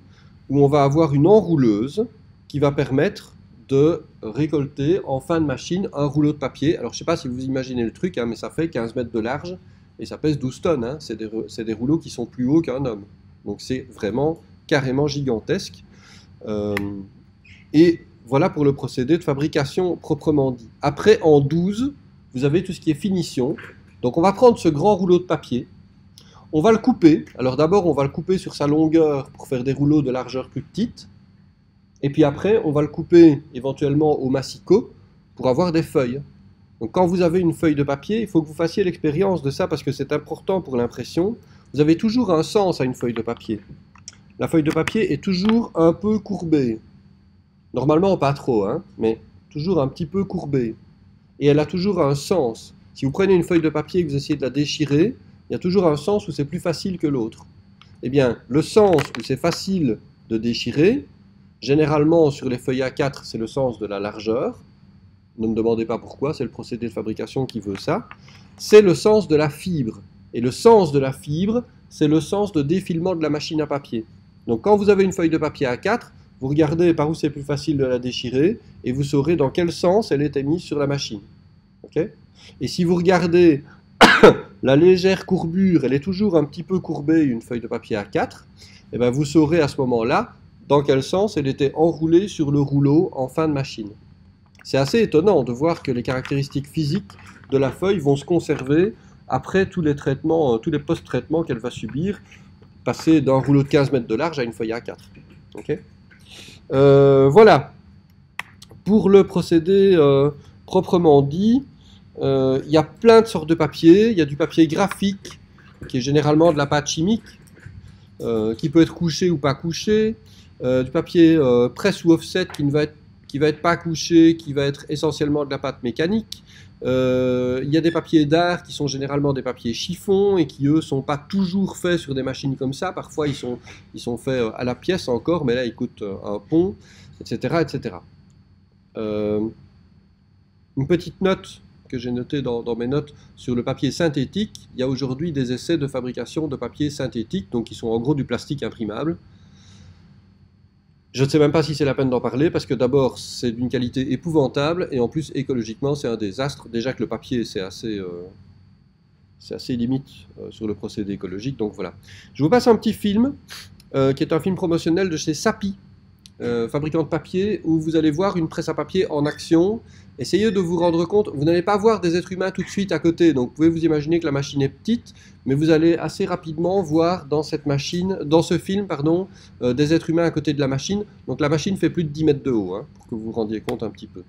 où on va avoir une enrouleuse qui va permettre de récolter en fin de machine un rouleau de papier. Alors je ne sais pas si vous imaginez le truc, hein, mais ça fait 15 mètres de large et ça pèse 12 tonnes. Hein. C'est des, rouleaux qui sont plus hauts qu'un homme. Donc c'est vraiment carrément gigantesque. Euh, et voilà pour le procédé de fabrication proprement dit. Après, en 12, vous avez tout ce qui est finition. Donc on va prendre ce grand rouleau de papier on va le couper. Alors d'abord, on va le couper sur sa longueur pour faire des rouleaux de largeur plus petite. Et puis après, on va le couper éventuellement au massicot pour avoir des feuilles. Donc quand vous avez une feuille de papier, il faut que vous fassiez l'expérience de ça parce que c'est important pour l'impression. Vous avez toujours un sens à une feuille de papier. La feuille de papier est toujours un peu courbée. Normalement pas trop, hein, mais toujours un petit peu courbée. Et elle a toujours un sens. Si vous prenez une feuille de papier et que vous essayez de la déchirer, il y a toujours un sens où c'est plus facile que l'autre. Eh bien, le sens où c'est facile de déchirer, généralement sur les feuilles A4, c'est le sens de la largeur. Ne me demandez pas pourquoi, c'est le procédé de fabrication qui veut ça. C'est le sens de la fibre. Et le sens de la fibre, c'est le sens de défilement de la machine à papier. Donc quand vous avez une feuille de papier A4, vous regardez par où c'est plus facile de la déchirer et vous saurez dans quel sens elle est émise sur la machine. et si vous regardez la légère courbure, elle est toujours un petit peu courbée, une feuille de papier A4, et eh bien vous saurez à ce moment-là dans quel sens elle était enroulée sur le rouleau en fin de machine. C'est assez étonnant de voir que les caractéristiques physiques de la feuille vont se conserver après tous les traitements, euh, tous les post-traitements qu'elle va subir, passer d'un rouleau de 15 mètres de large à une feuille A4. Euh, voilà. Pour le procédé euh, proprement dit, il y a plein de sortes de papier. Il y a du papier graphique, qui est généralement de la pâte chimique, euh, qui peut être couché ou pas couché. Euh, du papier presse ou offset qui ne va être qui va être pas couché, qui va être essentiellement de la pâte mécanique. Il y a des papiers d'art qui sont généralement des papiers chiffons et qui eux sont pas toujours faits sur des machines comme ça. Parfois ils sont ils sont faits à la pièce encore, mais là ils coûtent un pont, etc., etc. une petite note que j'ai noté dans, mes notes sur le papier synthétique, il y a aujourd'hui des essais de fabrication de papier synthétique, donc qui sont en gros du plastique imprimable. Je ne sais même pas si c'est la peine d'en parler, parce que d'abord, c'est d'une qualité épouvantable, et en plus, écologiquement, c'est un désastre. Déjà que le papier, c'est assez, euh, assez limite euh, sur le procédé écologique, donc voilà. Je vous passe un petit film, euh, qui est un film promotionnel de chez Sapi. Euh, fabricant de papier, où vous allez voir une presse à papier en action. Essayez de vous rendre compte, vous n'allez pas voir des êtres humains tout de suite à côté, donc vous pouvez vous imaginer que la machine est petite, mais vous allez assez rapidement voir dans cette machine, dans ce film, pardon, euh, des êtres humains à côté de la machine. Donc la machine fait plus de 10 mètres de haut, hein, pour que vous vous rendiez compte un petit peu.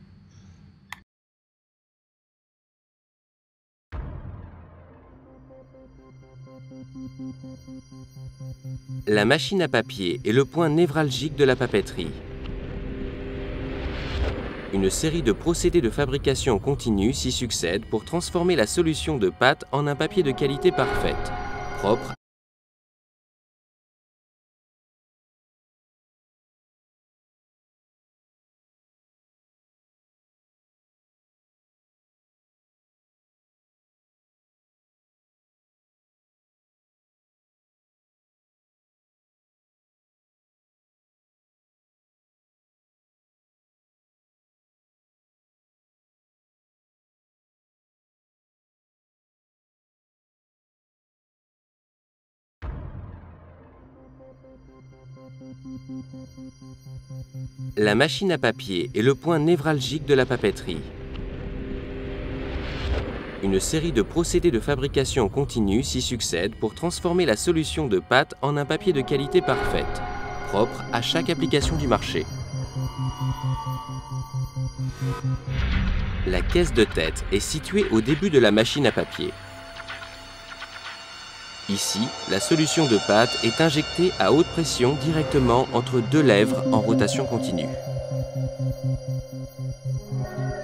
La machine à papier est le point névralgique de la papeterie. Une série de procédés de fabrication continue s'y succèdent pour transformer la solution de pâte en un papier de qualité parfaite, propre La machine à papier est le point névralgique de la papeterie. Une série de procédés de fabrication continue s'y succèdent pour transformer la solution de pâte en un papier de qualité parfaite, propre à chaque application du marché. La caisse de tête est située au début de la machine à papier. Ici, la solution de pâte est injectée à haute pression directement entre deux lèvres en rotation continue.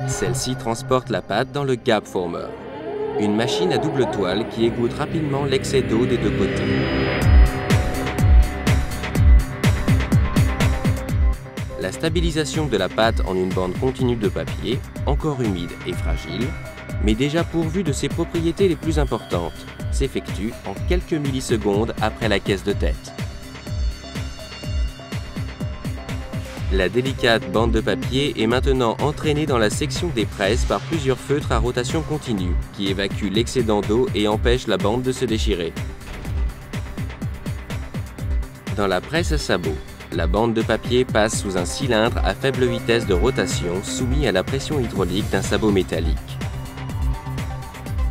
Celle-ci transporte la pâte dans le gap former, une machine à double toile qui égoutte rapidement l'excès d'eau des deux côtés. La stabilisation de la pâte en une bande continue de papier, encore humide et fragile, mais déjà pourvue de ses propriétés les plus importantes, s'effectue en quelques millisecondes après la caisse de tête. La délicate bande de papier est maintenant entraînée dans la section des presses par plusieurs feutres à rotation continue qui évacuent l'excédent d'eau et empêchent la bande de se déchirer. Dans la presse à sabot, la bande de papier passe sous un cylindre à faible vitesse de rotation soumis à la pression hydraulique d'un sabot métallique.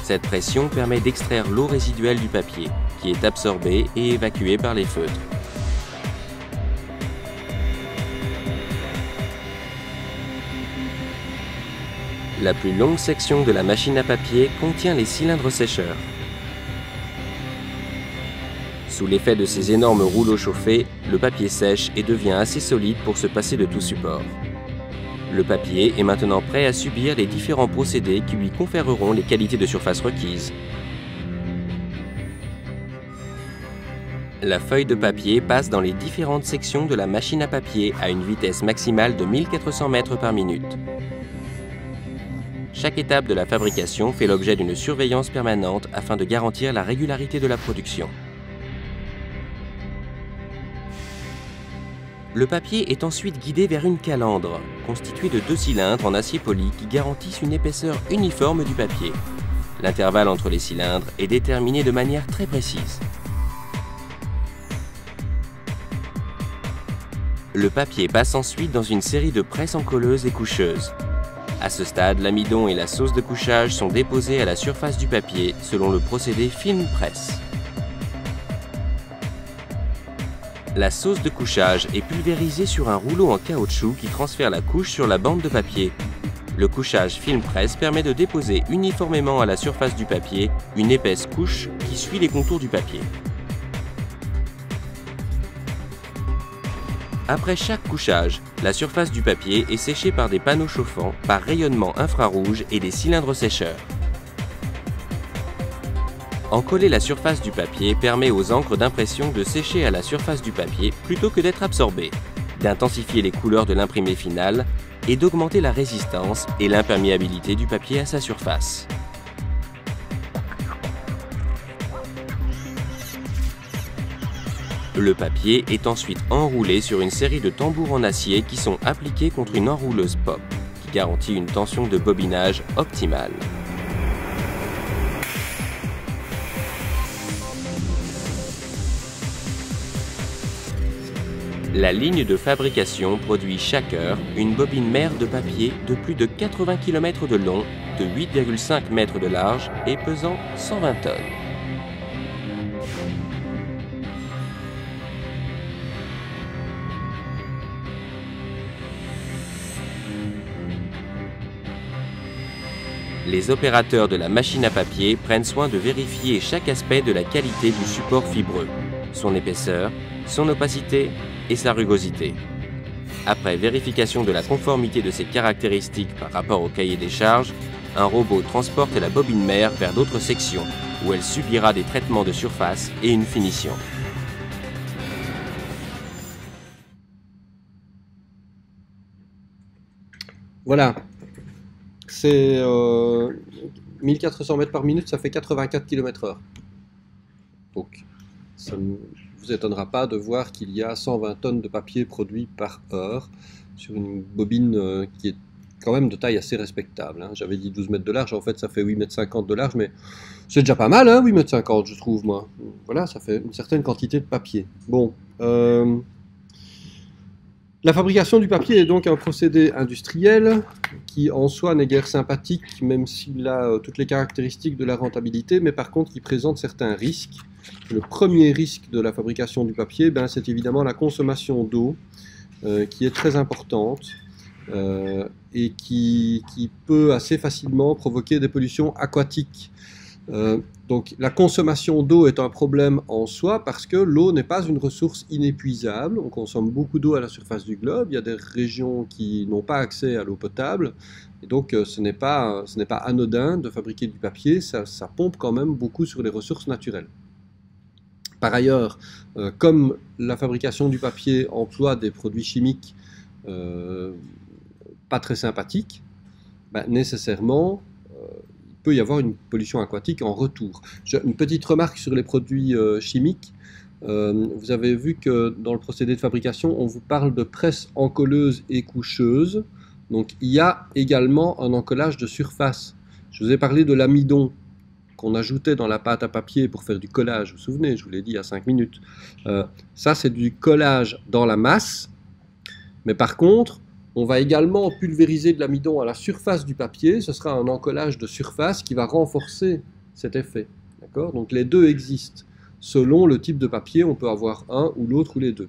Cette pression permet d'extraire l'eau résiduelle du papier, qui est absorbée et évacuée par les feutres. La plus longue section de la machine à papier contient les cylindres sécheurs. Sous l'effet de ces énormes rouleaux chauffés, le papier sèche et devient assez solide pour se passer de tout support. Le papier est maintenant prêt à subir les différents procédés qui lui conféreront les qualités de surface requises. La feuille de papier passe dans les différentes sections de la machine à papier à une vitesse maximale de 1400 mètres par minute. Chaque étape de la fabrication fait l'objet d'une surveillance permanente afin de garantir la régularité de la production. Le papier est ensuite guidé vers une calandre, constituée de deux cylindres en acier poli qui garantissent une épaisseur uniforme du papier. L'intervalle entre les cylindres est déterminé de manière très précise. Le papier passe ensuite dans une série de presses encolleuses et coucheuses. À ce stade, l'amidon et la sauce de couchage sont déposés à la surface du papier selon le procédé film presse. La sauce de couchage est pulvérisée sur un rouleau en caoutchouc qui transfère la couche sur la bande de papier. Le couchage film presse permet de déposer uniformément à la surface du papier une épaisse couche qui suit les contours du papier. Après chaque couchage, la surface du papier est séchée par des panneaux chauffants, par rayonnement infrarouge et des cylindres sécheurs. Encoller la surface du papier permet aux encres d'impression de sécher à la surface du papier plutôt que d'être absorbées, d'intensifier les couleurs de l'imprimé final et d'augmenter la résistance et l'imperméabilité du papier à sa surface. Le papier est ensuite enroulé sur une série de tambours en acier qui sont appliqués contre une enrouleuse pop, qui garantit une tension de bobinage optimale. La ligne de fabrication produit chaque heure une bobine mère de papier de plus de 80 km de long, de 8,5 mètres de large et pesant 120 tonnes. Les opérateurs de la machine à papier prennent soin de vérifier chaque aspect de la qualité du support fibreux, son épaisseur, son opacité et sa rugosité. Après vérification de la conformité de ces caractéristiques par rapport au cahier des charges, un robot transporte la bobine mère vers d'autres sections où elle subira des traitements de surface et une finition. Voilà, c'est 1400 mètres par minute, ça fait 84 km/h. Donc, ça ne vous étonnera pas de voir qu'il y a 120 tonnes de papier produit par heure sur une bobine euh, qui est quand même de taille assez respectable. Hein. J'avais dit 12 mètres de large, en fait ça fait 8 mètres 50 de large, mais c'est déjà pas mal, hein, 8 mètres 50 je trouve moi. Voilà, ça fait une certaine quantité de papier. Bon, euh, la fabrication du papier est donc un procédé industriel qui en soi n'est guère sympathique, même s'il a euh, toutes les caractéristiques de la rentabilité, mais par contre qui présente certains risques. Le premier risque de la fabrication du papier, ben, c'est évidemment la consommation d'eau, euh, qui est très importante euh, et qui, qui, peut assez facilement provoquer des pollutions aquatiques. Donc la consommation d'eau est un problème en soi parce que l'eau n'est pas une ressource inépuisable. On consomme beaucoup d'eau à la surface du globe. Il y a des régions qui n'ont pas accès à l'eau potable. Et donc euh, ce n'est pas, anodin de fabriquer du papier. Ça, pompe quand même beaucoup sur les ressources naturelles. Par ailleurs, euh, comme la fabrication du papier emploie des produits chimiques euh, pas très sympathiques, ben, nécessairement, peut y avoir une pollution aquatique en retour. une petite remarque sur les produits euh, chimiques. Euh, vous avez vu que dans le procédé de fabrication, on vous parle de presse encolleuse et coucheuse. Donc il y a également un encollage de surface. Je vous ai parlé de l'amidon qu'on ajoutait dans la pâte à papier pour faire du collage. Vous vous souvenez, je vous l'ai dit il y a 5 minutes. Euh, ça, c'est du collage dans la masse. Mais par contre, on va également pulvériser de l'amidon à la surface du papier. Ce sera un encollage de surface qui va renforcer cet effet. Donc les deux existent. Selon le type de papier, on peut avoir un ou l'autre ou les deux.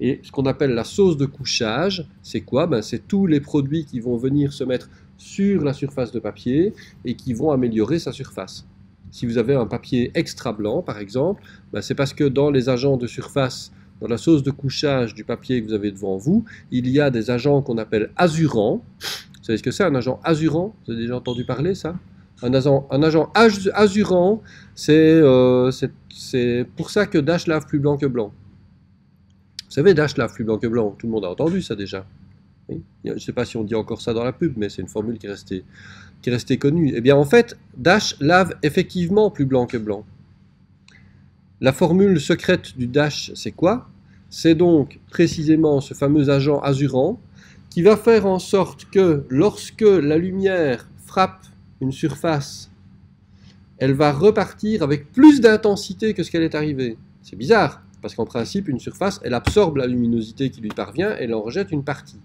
et ce qu'on appelle la sauce de couchage, c'est quoi? Ben, C'est tous les produits qui vont venir se mettre sur la surface de papier et qui vont améliorer sa surface. Si vous avez un papier extra blanc, par exemple, ben, c'est parce que dans les agents de surface dans la sauce de couchage du papier que vous avez devant vous, il y a des agents qu'on appelle azurants. Vous savez ce que c'est un agent azurant? Vous avez déjà entendu parler ça? Un agent, azurant, euh, c'est pour ça que Dash lave plus blanc que blanc. Vous savez, Dash lave plus blanc que blanc. Tout le monde a entendu ça déjà. Je ne sais pas si on dit encore ça dans la pub, mais c'est une formule qui est restée, qui est restée connue. Eh bien, en fait, Dash lave effectivement plus blanc que blanc. La formule secrète du Dash, c'est quoi? C'est donc précisément ce fameux agent azurant qui va faire en sorte que lorsque la lumière frappe une surface, elle va repartir avec plus d'intensité que ce qu'elle est arrivée. C'est bizarre, parce qu'en principe, une surface, elle absorbe la luminosité qui lui parvient et elle en rejette une partie.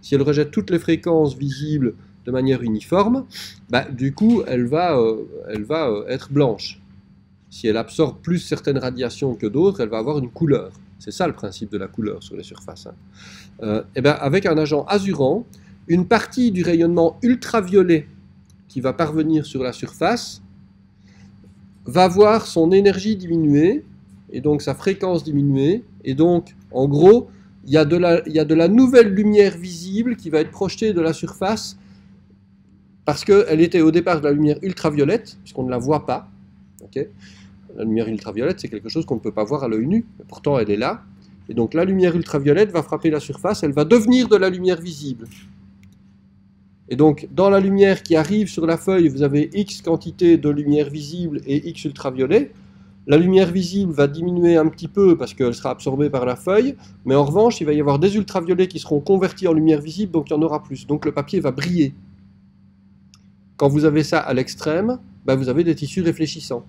si elle rejette toutes les fréquences visibles de manière uniforme, bah, du coup, elle va, euh, euh, être blanche si elle absorbe plus certaines radiations que d'autres, elle va avoir une couleur. C'est ça le principe de la couleur sur les surfaces. hein. euh, eh bien, avec un agent azurant, une partie du rayonnement ultraviolet qui va parvenir sur la surface va voir son énergie diminuer et donc sa fréquence diminuer. Et donc, en gros, il y, a de la, nouvelle lumière visible qui va être projetée de la surface parce qu'elle était au départ de la lumière ultraviolette, puisqu'on ne la voit pas. La lumière ultraviolette, c'est quelque chose qu'on ne peut pas voir à l'œil nu, pourtant elle est là. Et donc la lumière ultraviolette va frapper la surface, elle va devenir de la lumière visible. Et donc dans la lumière qui arrive sur la feuille, vous avez X quantité de lumière visible et X ultraviolet. La lumière visible va diminuer un petit peu parce qu'elle sera absorbée par la feuille, mais en revanche, il va y avoir des ultraviolets qui seront convertis en lumière visible, donc il y en aura plus. Donc le papier va briller. Quand vous avez ça à l'extrême, ben, vous avez des tissus réfléchissants.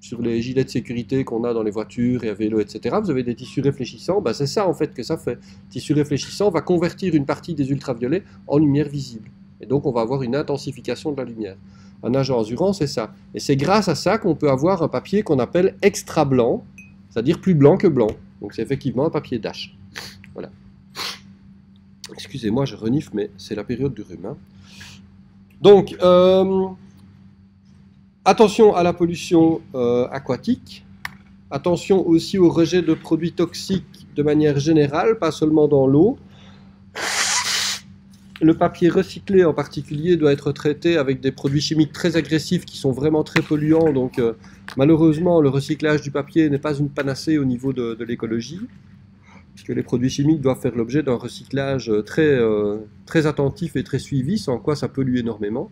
Sur les gilets de sécurité qu'on a dans les voitures et à vélo, etc., vous avez des tissus réfléchissants, bah, c'est ça en fait que ça fait. Tissu réfléchissant va convertir une partie des ultraviolets en lumière visible. Et donc on va avoir une intensification de la lumière. Un agent azurant, c'est ça. Et c'est grâce à ça qu'on peut avoir un papier qu'on appelle extra blanc, c'est-à-dire plus blanc que blanc. Donc c'est effectivement un papier d'ash. Voilà. Excusez-moi, je renifle, mais c'est la période du rhume. Hein. Donc, euh, Attention à la pollution euh, aquatique. Attention aussi au rejet de produits toxiques de manière générale, pas seulement dans l'eau. Le papier recyclé en particulier doit être traité avec des produits chimiques très agressifs qui sont vraiment très polluants. Donc euh, malheureusement, le recyclage du papier n'est pas une panacée au niveau de, l'écologie, puisque les produits chimiques doivent faire l'objet d'un recyclage très, euh, très attentif et très suivi, sans quoi ça pollue énormément.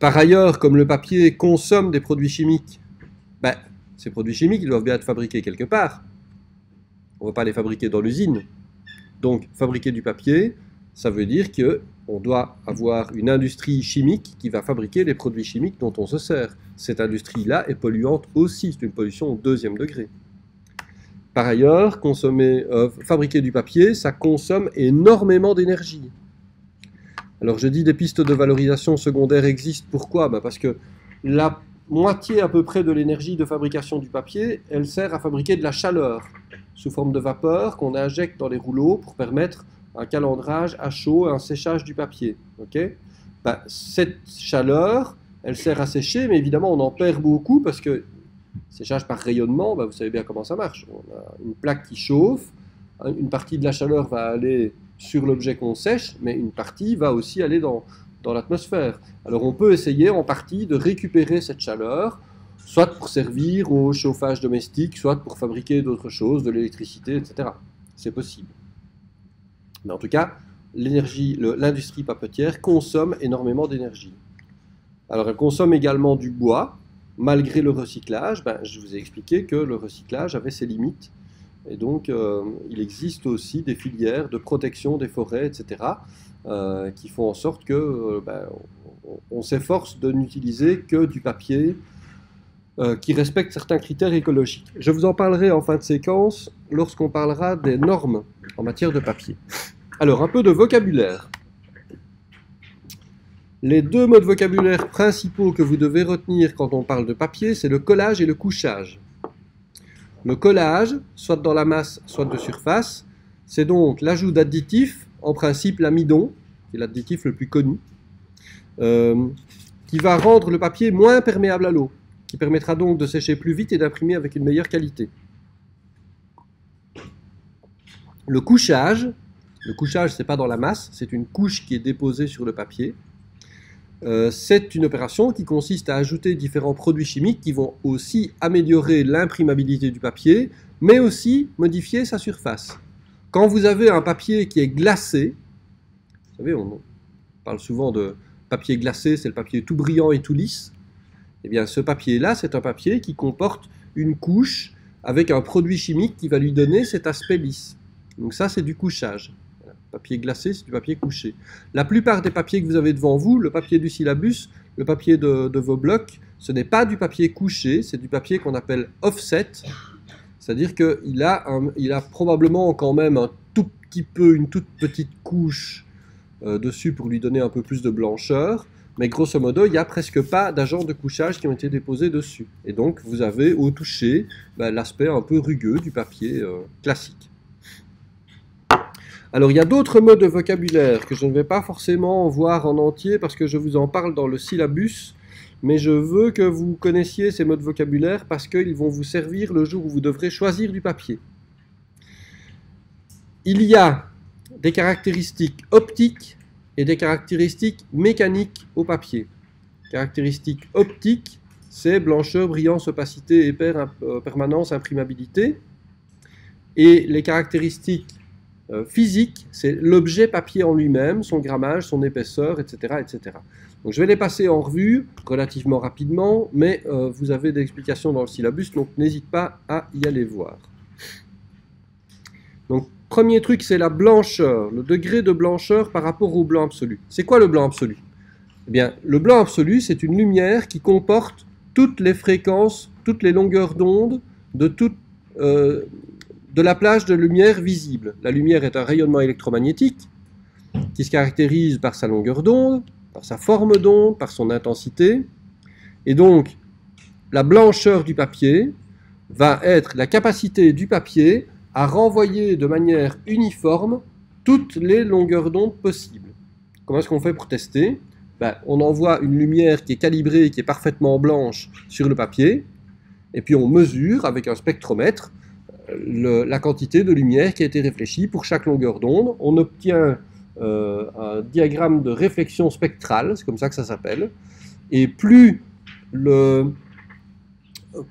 Par ailleurs, comme le papier consomme des produits chimiques, ben, ces produits chimiques doivent bien être fabriqués quelque part. On ne va pas les fabriquer dans l'usine. Donc, fabriquer du papier, ça veut dire que on doit avoir une industrie chimique qui va fabriquer les produits chimiques dont on se sert. Cette industrie-là est polluante aussi, c'est une pollution au deuxième degré. Par ailleurs, euh, fabriquer du papier, ça consomme énormément d'énergie. Alors je dis des pistes de valorisation secondaire existent, pourquoi? Bah, Parce que la moitié à peu près de l'énergie de fabrication du papier, elle sert à fabriquer de la chaleur sous forme de vapeur qu'on injecte dans les rouleaux pour permettre un calendrage à chaud et un séchage du papier. Bah, cette chaleur, elle sert à sécher, mais évidemment on en perd beaucoup parce que séchage par rayonnement, bah, vous savez bien comment ça marche. On a une plaque qui chauffe, une partie de la chaleur va aller sur l'objet qu'on sèche, mais une partie va aussi aller dans, dans l'atmosphère. Alors on peut essayer en partie de récupérer cette chaleur, soit pour servir au chauffage domestique, soit pour fabriquer d'autres choses, de l'électricité, etc. C'est possible. Mais en tout cas, l'énergie, l'industrie papetière consomme énormément d'énergie. Alors elle consomme également du bois, malgré le recyclage. Ben, je vous ai expliqué que le recyclage avait ses limites et donc, euh, il existe aussi des filières de protection des forêts, etc., euh, qui font en sorte que euh, ben, on, s'efforce de n'utiliser que du papier qui respecte certains critères écologiques. Je vous en parlerai en fin de séquence lorsqu'on parlera des normes en matière de papier. Alors, un peu de vocabulaire. Les deux mots de vocabulaire principaux que vous devez retenir quand on parle de papier, c'est le collage et le couchage. Le collage, soit dans la masse, soit de surface, c'est donc l'ajout d'additifs, en principe l'amidon, qui est l'additif le plus connu, euh, qui va rendre le papier moins perméable à l'eau, qui permettra donc de sécher plus vite et d'imprimer avec une meilleure qualité. Le couchage, le couchage c'est pas dans la masse, c'est une couche qui est déposée sur le papier. Euh, c'est une opération qui consiste à ajouter différents produits chimiques qui vont aussi améliorer l'imprimabilité du papier, mais aussi modifier sa surface. Quand vous avez un papier qui est glacé, vous savez, on parle souvent de papier glacé, c'est le papier tout brillant et tout lisse, eh bien ce papier-là, c'est un papier qui comporte une couche avec un produit chimique qui va lui donner cet aspect lisse. Donc ça, c'est du couchage. Papier glacé, c'est du papier couché. La plupart des papiers que vous avez devant vous, le papier du syllabus, le papier de, vos blocs, ce n'est pas du papier couché, c'est du papier qu'on appelle offset. C'est-à-dire qu'il a, a probablement quand même un tout petit peu, une toute petite couche euh, dessus pour lui donner un peu plus de blancheur. Mais grosso modo, il n'y a presque pas d'agents de couchage qui ont été déposés dessus. Et donc, vous avez au toucher ben, l'aspect un peu rugueux du papier euh, classique. Alors il y a d'autres mots de vocabulaire que je ne vais pas forcément voir en entier parce que je vous en parle dans le syllabus, mais je veux que vous connaissiez ces mots de vocabulaire parce qu'ils vont vous servir le jour où vous devrez choisir du papier. Il y a des caractéristiques optiques et des caractéristiques mécaniques au papier. Caractéristiques optiques, c'est blancheur, brillance, opacité, épaire, euh, permanence, imprimabilité. Et les caractéristiques physique, c'est l'objet papier en lui-même, son grammage, son épaisseur, etc., etc. Je vais les passer en revue relativement rapidement, mais euh, vous avez des explications dans le syllabus, donc n'hésite pas à y aller voir. Donc premier truc, c'est la blancheur, le degré de blancheur par rapport au blanc absolu. C'est quoi le blanc absolu? Eh bien, le blanc absolu, c'est une lumière qui comporte toutes les fréquences, toutes les longueurs d'onde de, toute, euh, de la plage de lumière visible. La lumière est un rayonnement électromagnétique qui se caractérise par sa longueur d'onde, par sa forme d'onde, par son intensité. Et donc, la blancheur du papier va être la capacité du papier à renvoyer de manière uniforme toutes les longueurs d'onde possibles. Comment est-ce qu'on fait pour tester? Ben, On envoie une lumière qui est calibrée, qui est parfaitement blanche sur le papier, et puis on mesure avec un spectromètre la quantité de lumière qui a été réfléchie pour chaque longueur d'onde. On obtient euh, un diagramme de réflexion spectrale, c'est comme ça que ça s'appelle, et plus le,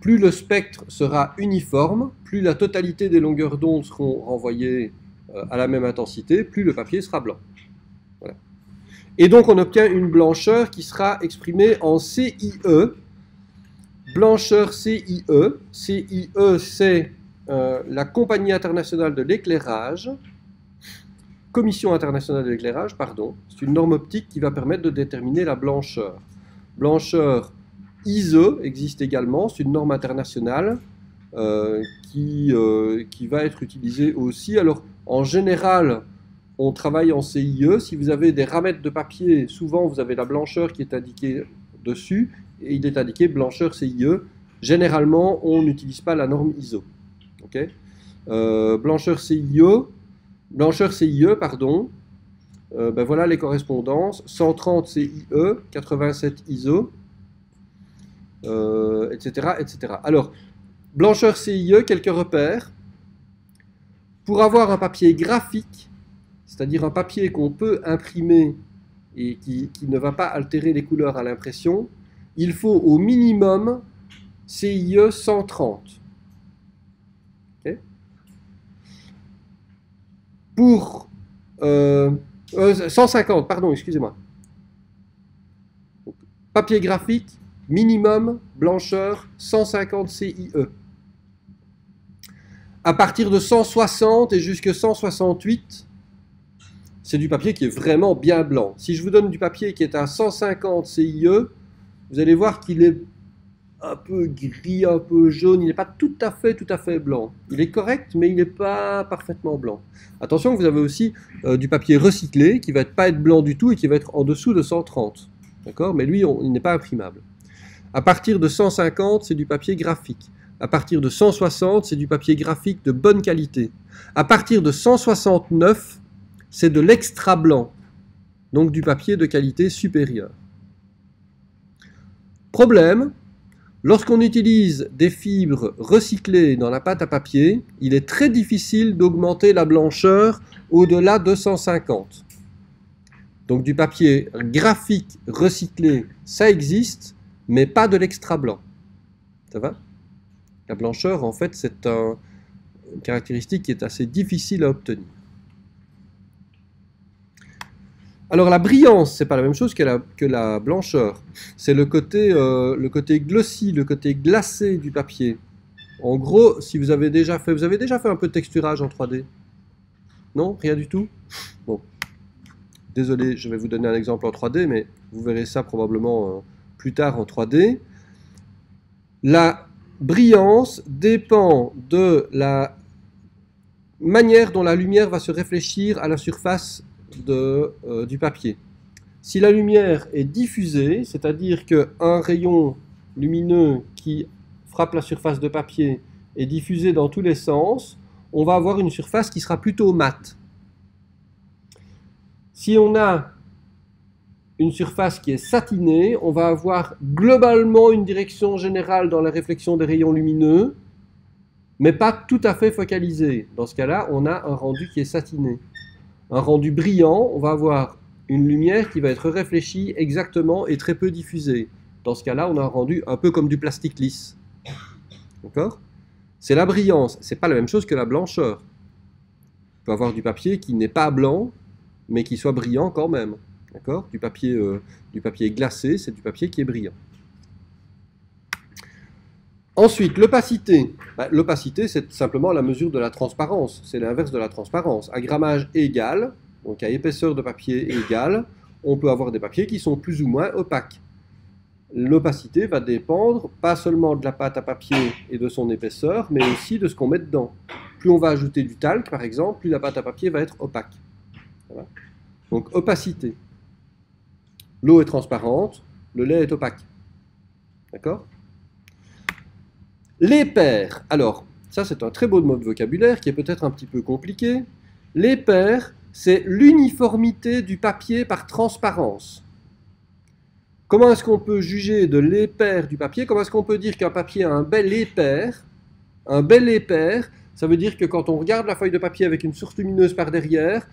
plus le spectre sera uniforme, plus la totalité des longueurs d'onde seront renvoyées euh, à la même intensité, plus le papier sera blanc. Et donc on obtient une blancheur qui sera exprimée en CIE. Blancheur CIE. CIE, c'est euh, la Compagnie internationale de l'éclairage. Commission internationale de l'éclairage, pardon. C'est une norme optique qui va permettre de déterminer la blancheur. Blancheur ISO existe également, c'est une norme internationale euh, qui, euh, qui va être utilisée aussi. Alors, en général, on travaille en CIE. Si vous avez des ramettes de papier, souvent vous avez la blancheur qui est indiquée dessus, et il est indiqué blancheur CIE. Généralement, on n'utilise pas la norme ISO. Euh, blancheur CIE, blancheur CIE, pardon. ben voilà les correspondances. 130 CIE, 87 ISO etc., euh, etc. Alors, blancheur CIE, quelques repères. Pour avoir un papier graphique, c'est-à-dire un papier qu'on peut imprimer et qui, ne va pas altérer les couleurs à l'impression, il faut au minimum CIE 130. Pour 150, euh, euh, pardon, excusez-moi. Papier graphique, Minimum blancheur 150 CIE. À partir de 160 et jusqu'à 168, c'est du papier qui est vraiment bien blanc. Si je vous donne du papier qui est à 150 CIE, vous allez voir qu'il est un peu gris, un peu jaune, il n'est pas tout à fait, tout à fait blanc. Il est correct, mais il n'est pas parfaitement blanc. Attention, vous avez aussi euh, du papier recyclé qui va pas être blanc du tout et qui va être en dessous de 130. D'accord? Mais lui, il n'est pas imprimable. À partir de 150, c'est du papier graphique. À partir de 160, c'est du papier graphique de bonne qualité. À partir de 169, c'est de l'extra blanc, donc du papier de qualité supérieure. Problème, lorsqu'on utilise des fibres recyclées dans la pâte à papier, il est très difficile d'augmenter la blancheur au-delà de 150. Donc du papier graphique recyclé, ça existe, mais pas de l'extra blanc. Ça va? La blancheur, en fait, c'est une caractéristique qui est assez difficile à obtenir. Alors la brillance, c'est pas la même chose que la, blancheur. C'est le côté, euh, le côté glossy, le côté glacé du papier. En gros, si vous avez déjà fait, vous avez déjà fait un peu de texturage en 3D Non, rien du tout? Bon, désolé, je vais vous donner un exemple en 3D, mais vous verrez ça probablement. Euh, plus tard en 3D. La brillance dépend de la manière dont la lumière va se réfléchir à la surface euh, du papier. Si la lumière est diffusée, c'est-à-dire qu'un rayon lumineux qui frappe la surface de papier est diffusé dans tous les sens, on va avoir une surface qui sera plutôt mate. Si on a une surface qui est satinée, on va avoir globalement une direction générale dans la réflexion des rayons lumineux, mais pas tout à fait focalisée. Dans ce cas-là, on a un rendu qui est satiné. Un rendu brillant, on va avoir une lumière qui va être réfléchie exactement et très peu diffusée. Dans ce cas-là, on a un rendu un peu comme du plastique lisse. D'accord? C'est la brillance, c'est pas la même chose que la blancheur. On peut avoir du papier qui n'est pas blanc, mais qui soit brillant quand même. D'accord? Euh, du papier glacé, c'est du papier qui est brillant. Ensuite, l'opacité. Bah, l'opacité, c'est simplement la mesure de la transparence. C'est l'inverse de la transparence. À grammage égal, donc à épaisseur de papier égale, on peut avoir des papiers qui sont plus ou moins opaques. l'opacité va dépendre pas seulement de la pâte à papier et de son épaisseur, mais aussi de ce qu'on met dedans. Plus on va ajouter du talc, par exemple, plus la pâte à papier va être opaque. Donc opacité. L'eau est transparente, le lait est opaque. D'accord? Les paires. Alors, ça c'est un très beau mot de vocabulaire qui est peut-être un petit peu compliqué. Les paires, c'est l'uniformité du papier par transparence. Comment est-ce qu'on peut juger de l'épaire du papier? Comment est-ce qu'on peut dire qu'un papier a un bel épaire Un bel épaire, ça veut dire que quand on regarde la feuille de papier avec une source lumineuse par derrière,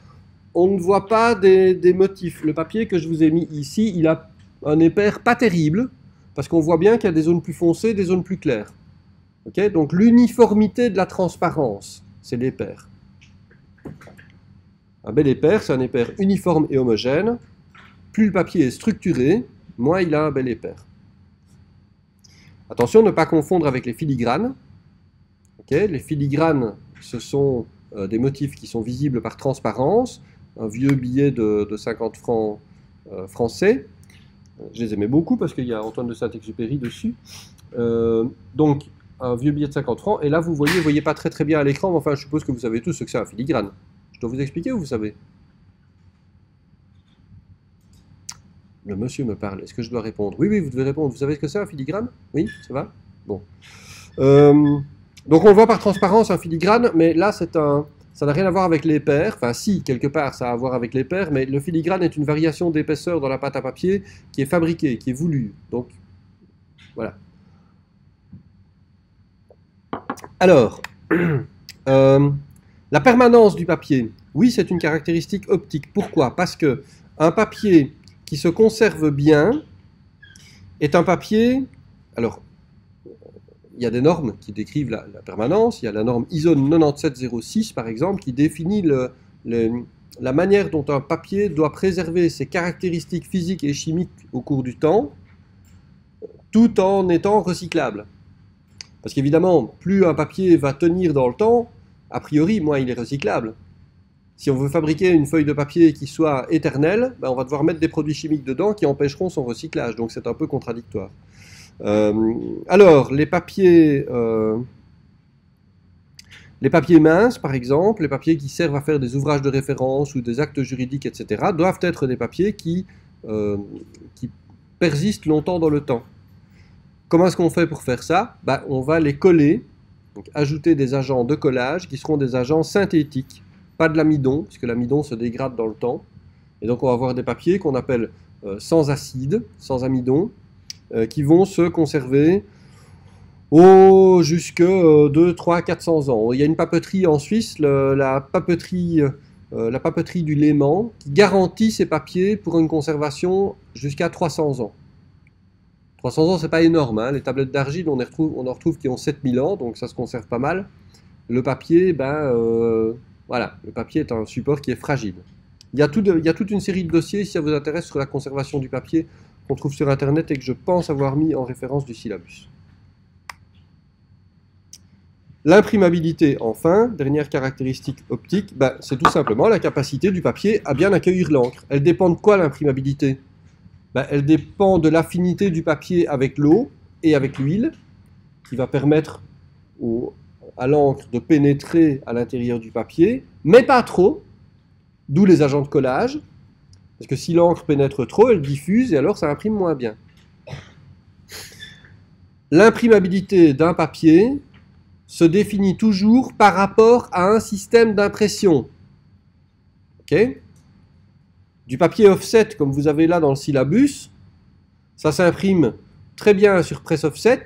on ne voit pas des, motifs. Le papier que je vous ai mis ici, il a un épaire pas terrible, parce qu'on voit bien qu'il y a des zones plus foncées, des zones plus claires. Donc l'uniformité de la transparence, c'est l'épaire. Un bel épaire, c'est un épaire uniforme et homogène. Plus le papier est structuré, moins il a un bel épaire. Attention, ne pas confondre avec les filigranes. les filigranes, ce sont euh, des motifs qui sont visibles par transparence. Un vieux billet de, 50 francs euh, français. Je les aimais beaucoup parce qu'il y a Antoine de Saint-Exupéry dessus. Euh, donc, un vieux billet de 50 francs. Et là, vous voyez, vous voyez pas très très bien à l'écran, mais enfin, je suppose que vous savez tous ce que c'est un filigrane. Je dois vous expliquer ou vous savez? Le monsieur me parle. Est-ce que je dois répondre? Oui, oui, vous devez répondre. Vous savez ce que c'est un filigrane? Oui, ça va? Bon. Euh, donc on le voit par transparence un filigrane, mais là c'est un, ça n'a rien à voir avec les paires. Enfin, si, quelque part, ça a à voir avec les paires, mais le filigrane est une variation d'épaisseur dans la pâte à papier qui est fabriquée, qui est voulue. Donc, voilà. Alors, euh, la permanence du papier. Oui, c'est une caractéristique optique. Pourquoi? Parce que un papier qui se conserve bien est un papier. Alors, il y a des normes qui décrivent la, permanence. Il y a la norme ISO 9706, par exemple, qui définit la manière dont un papier doit préserver ses caractéristiques physiques et chimiques au cours du temps, tout en étant recyclable. Parce qu'évidemment, plus un papier va tenir dans le temps, a priori, moins il est recyclable. Si on veut fabriquer une feuille de papier qui soit éternelle, ben, on va devoir mettre des produits chimiques dedans qui empêcheront son recyclage. Donc c'est un peu contradictoire. Euh, alors, les papiers, euh, les papiers minces, par exemple, les papiers qui servent à faire des ouvrages de référence ou des actes juridiques, etc., doivent être des papiers euh, qui persistent longtemps dans le temps. Comment est-ce qu'on fait pour faire ça? Ben, On va les coller, donc ajouter des agents de collage qui seront des agents synthétiques pas de l'amidon, puisque l'amidon se dégrade dans le temps. Et donc on va avoir des papiers qu'on appelle euh, sans acide, sans amidon, euh, qui vont se conserver au jusque 2, 3, 400 ans. Il y a une papeterie en Suisse, la, papeterie, euh, la papeterie du Léman, qui garantit ces papiers pour une conservation jusqu'à 300 ans. 300 ans, c'est pas énorme. Hein. Les tablettes d'argile, on, en retrouve qui ont 7000 ans, donc ça se conserve pas mal. Le papier, ben, voilà, le papier est un support qui est fragile. Il y, a il y a toute une série de dossiers, si ça vous intéresse, sur la conservation du papier, qu'on trouve sur Internet et que je pense avoir mis en référence du syllabus. L'imprimabilité, enfin, dernière caractéristique optique, ben, c'est tout simplement la capacité du papier à bien accueillir l'encre. Elle dépend de quoi l'imprimabilité? Ben, Elle dépend de l'affinité du papier avec l'eau et avec l'huile, qui va permettre à l'encre de pénétrer à l'intérieur du papier, mais pas trop, d'où les agents de collage, parce que si l'encre pénètre trop, elle diffuse et alors ça imprime moins bien. L'imprimabilité d'un papier se définit toujours par rapport à un système d'impression. Du papier offset, comme vous avez là dans le syllabus, ça s'imprime très bien sur presse offset,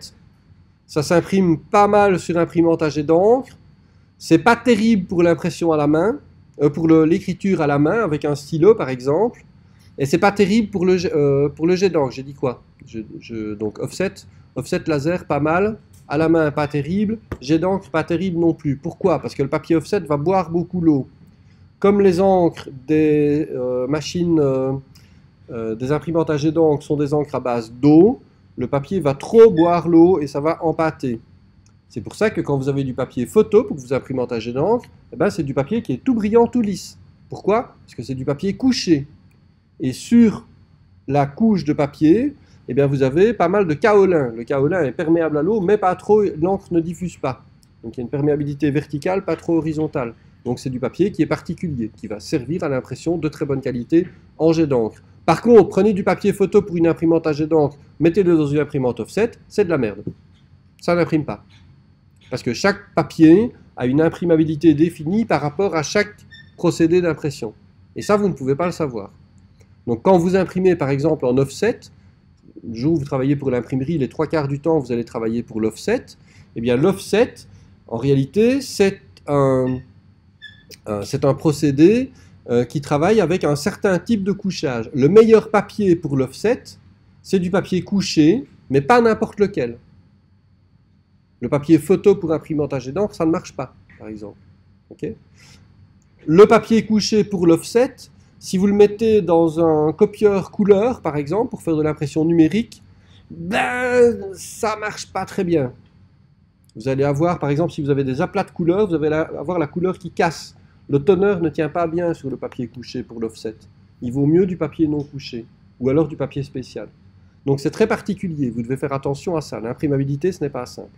ça s'imprime pas mal sur imprimante à jet d'encre. C'est pas terrible pour l'impression à la main, euh, pour l'écriture à la main avec un stylo par exemple. Et c'est pas terrible pour le, euh, jet d'encre. J'ai dit quoi? Donc offset, offset laser pas mal, à la main pas terrible, jet d'encre pas terrible non plus. Pourquoi? Parce que le papier offset va boire beaucoup l'eau. Comme les encres des euh, machines, des imprimantes à jet d'encre sont des encres à base d'eau, le papier va trop boire l'eau et ça va empâter. C'est pour ça que quand vous avez du papier photo pour que vous en jet d'encre, eh ben c'est du papier qui est tout brillant, tout lisse. Pourquoi? Parce que c'est du papier couché. Et sur la couche de papier, eh bien vous avez pas mal de kaolin. Le kaolin est perméable à l'eau, mais pas trop, l'encre ne diffuse pas. Donc il y a une perméabilité verticale, pas trop horizontale. Donc c'est du papier qui est particulier, qui va servir à l'impression de très bonne qualité en jet d'encre. Par contre, prenez du papier photo pour une imprimante à jet d'encre, mettez-le dans une imprimante offset, c'est de la merde. Ça n'imprime pas. Parce que chaque papier a une imprimabilité définie par rapport à chaque procédé d'impression. Et ça, vous ne pouvez pas le savoir. Donc quand vous imprimez par exemple en offset, le jour où vous travaillez pour l'imprimerie, les trois quarts du temps, vous allez travailler pour l'offset, eh bien l'offset, en réalité, c'est un, c'est un procédé euh, qui travaille avec un certain type de couchage. Le meilleur papier pour l'offset, c'est du papier couché, mais pas n'importe lequel. Le papier photo pour imprimante à ça ne marche pas, par exemple. le papier couché pour l'offset, si vous le mettez dans un copieur couleur, par exemple, pour faire de l'impression numérique, ben, ça marche pas très bien. Vous allez avoir, par exemple, si vous avez des aplats de couleurs, vous allez avoir la couleur qui casse. Le teneur ne tient pas bien sur le papier couché pour l'offset. Il vaut mieux du papier non couché, ou alors du papier spécial. Donc c'est très particulier, vous devez faire attention à ça. L'imprimabilité, ce n'est pas simple.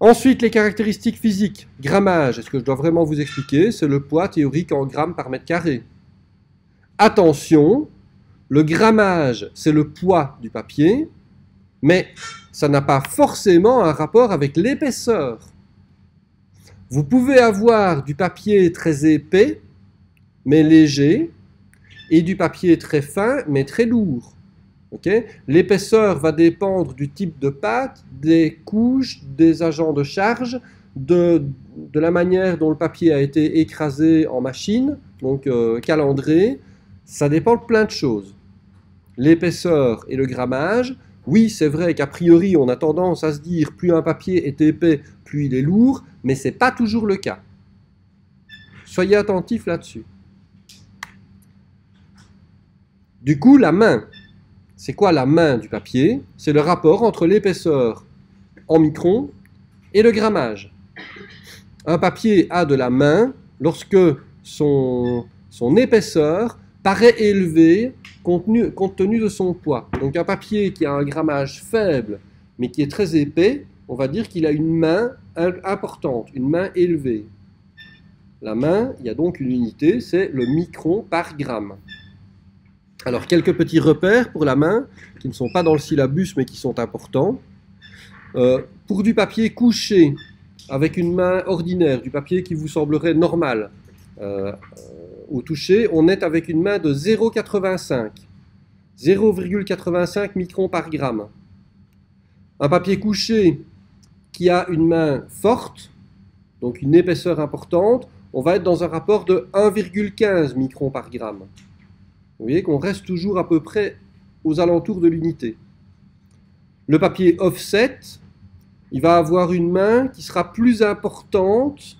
Ensuite, les caractéristiques physiques. Grammage, est-ce que je dois vraiment vous expliquer? C'est le poids théorique en grammes par mètre carré. Attention, le grammage, c'est le poids du papier, mais ça n'a pas forcément un rapport avec l'épaisseur. Vous pouvez avoir du papier très épais, mais léger, et du papier très fin, mais très lourd. L'épaisseur va dépendre du type de pâte, des couches, des agents de charge, de, la manière dont le papier a été écrasé en machine, donc euh, calandré. Ça dépend de plein de choses. L'épaisseur et le grammage, oui, c'est vrai qu'a priori, on a tendance à se dire plus un papier est épais, plus il est lourd, mais ce n'est pas toujours le cas. Soyez attentifs là-dessus. Du coup, la main, c'est quoi la main du papier? C'est le rapport entre l'épaisseur en microns et le grammage. Un papier a de la main lorsque son épaisseur paraît élevée compte, tenu de son poids. Donc un papier qui a un grammage faible mais qui est très épais, on va dire qu'il a une main importante, une main élevée. La main, il y a donc une unité, c'est le micron par gramme. Alors, quelques petits repères pour la main, qui ne sont pas dans le syllabus, mais qui sont importants. Euh, pour du papier couché, avec une main ordinaire, du papier qui vous semblerait normal, euh, au toucher, on est avec une main de 0,85. 0,85 microns par gramme. Un papier couché qui a une main forte, donc une épaisseur importante, on va être dans un rapport de 1,15 microns par gramme. Vous voyez qu'on reste toujours à peu près aux alentours de l'unité. Le papier offset, il va avoir une main qui sera plus importante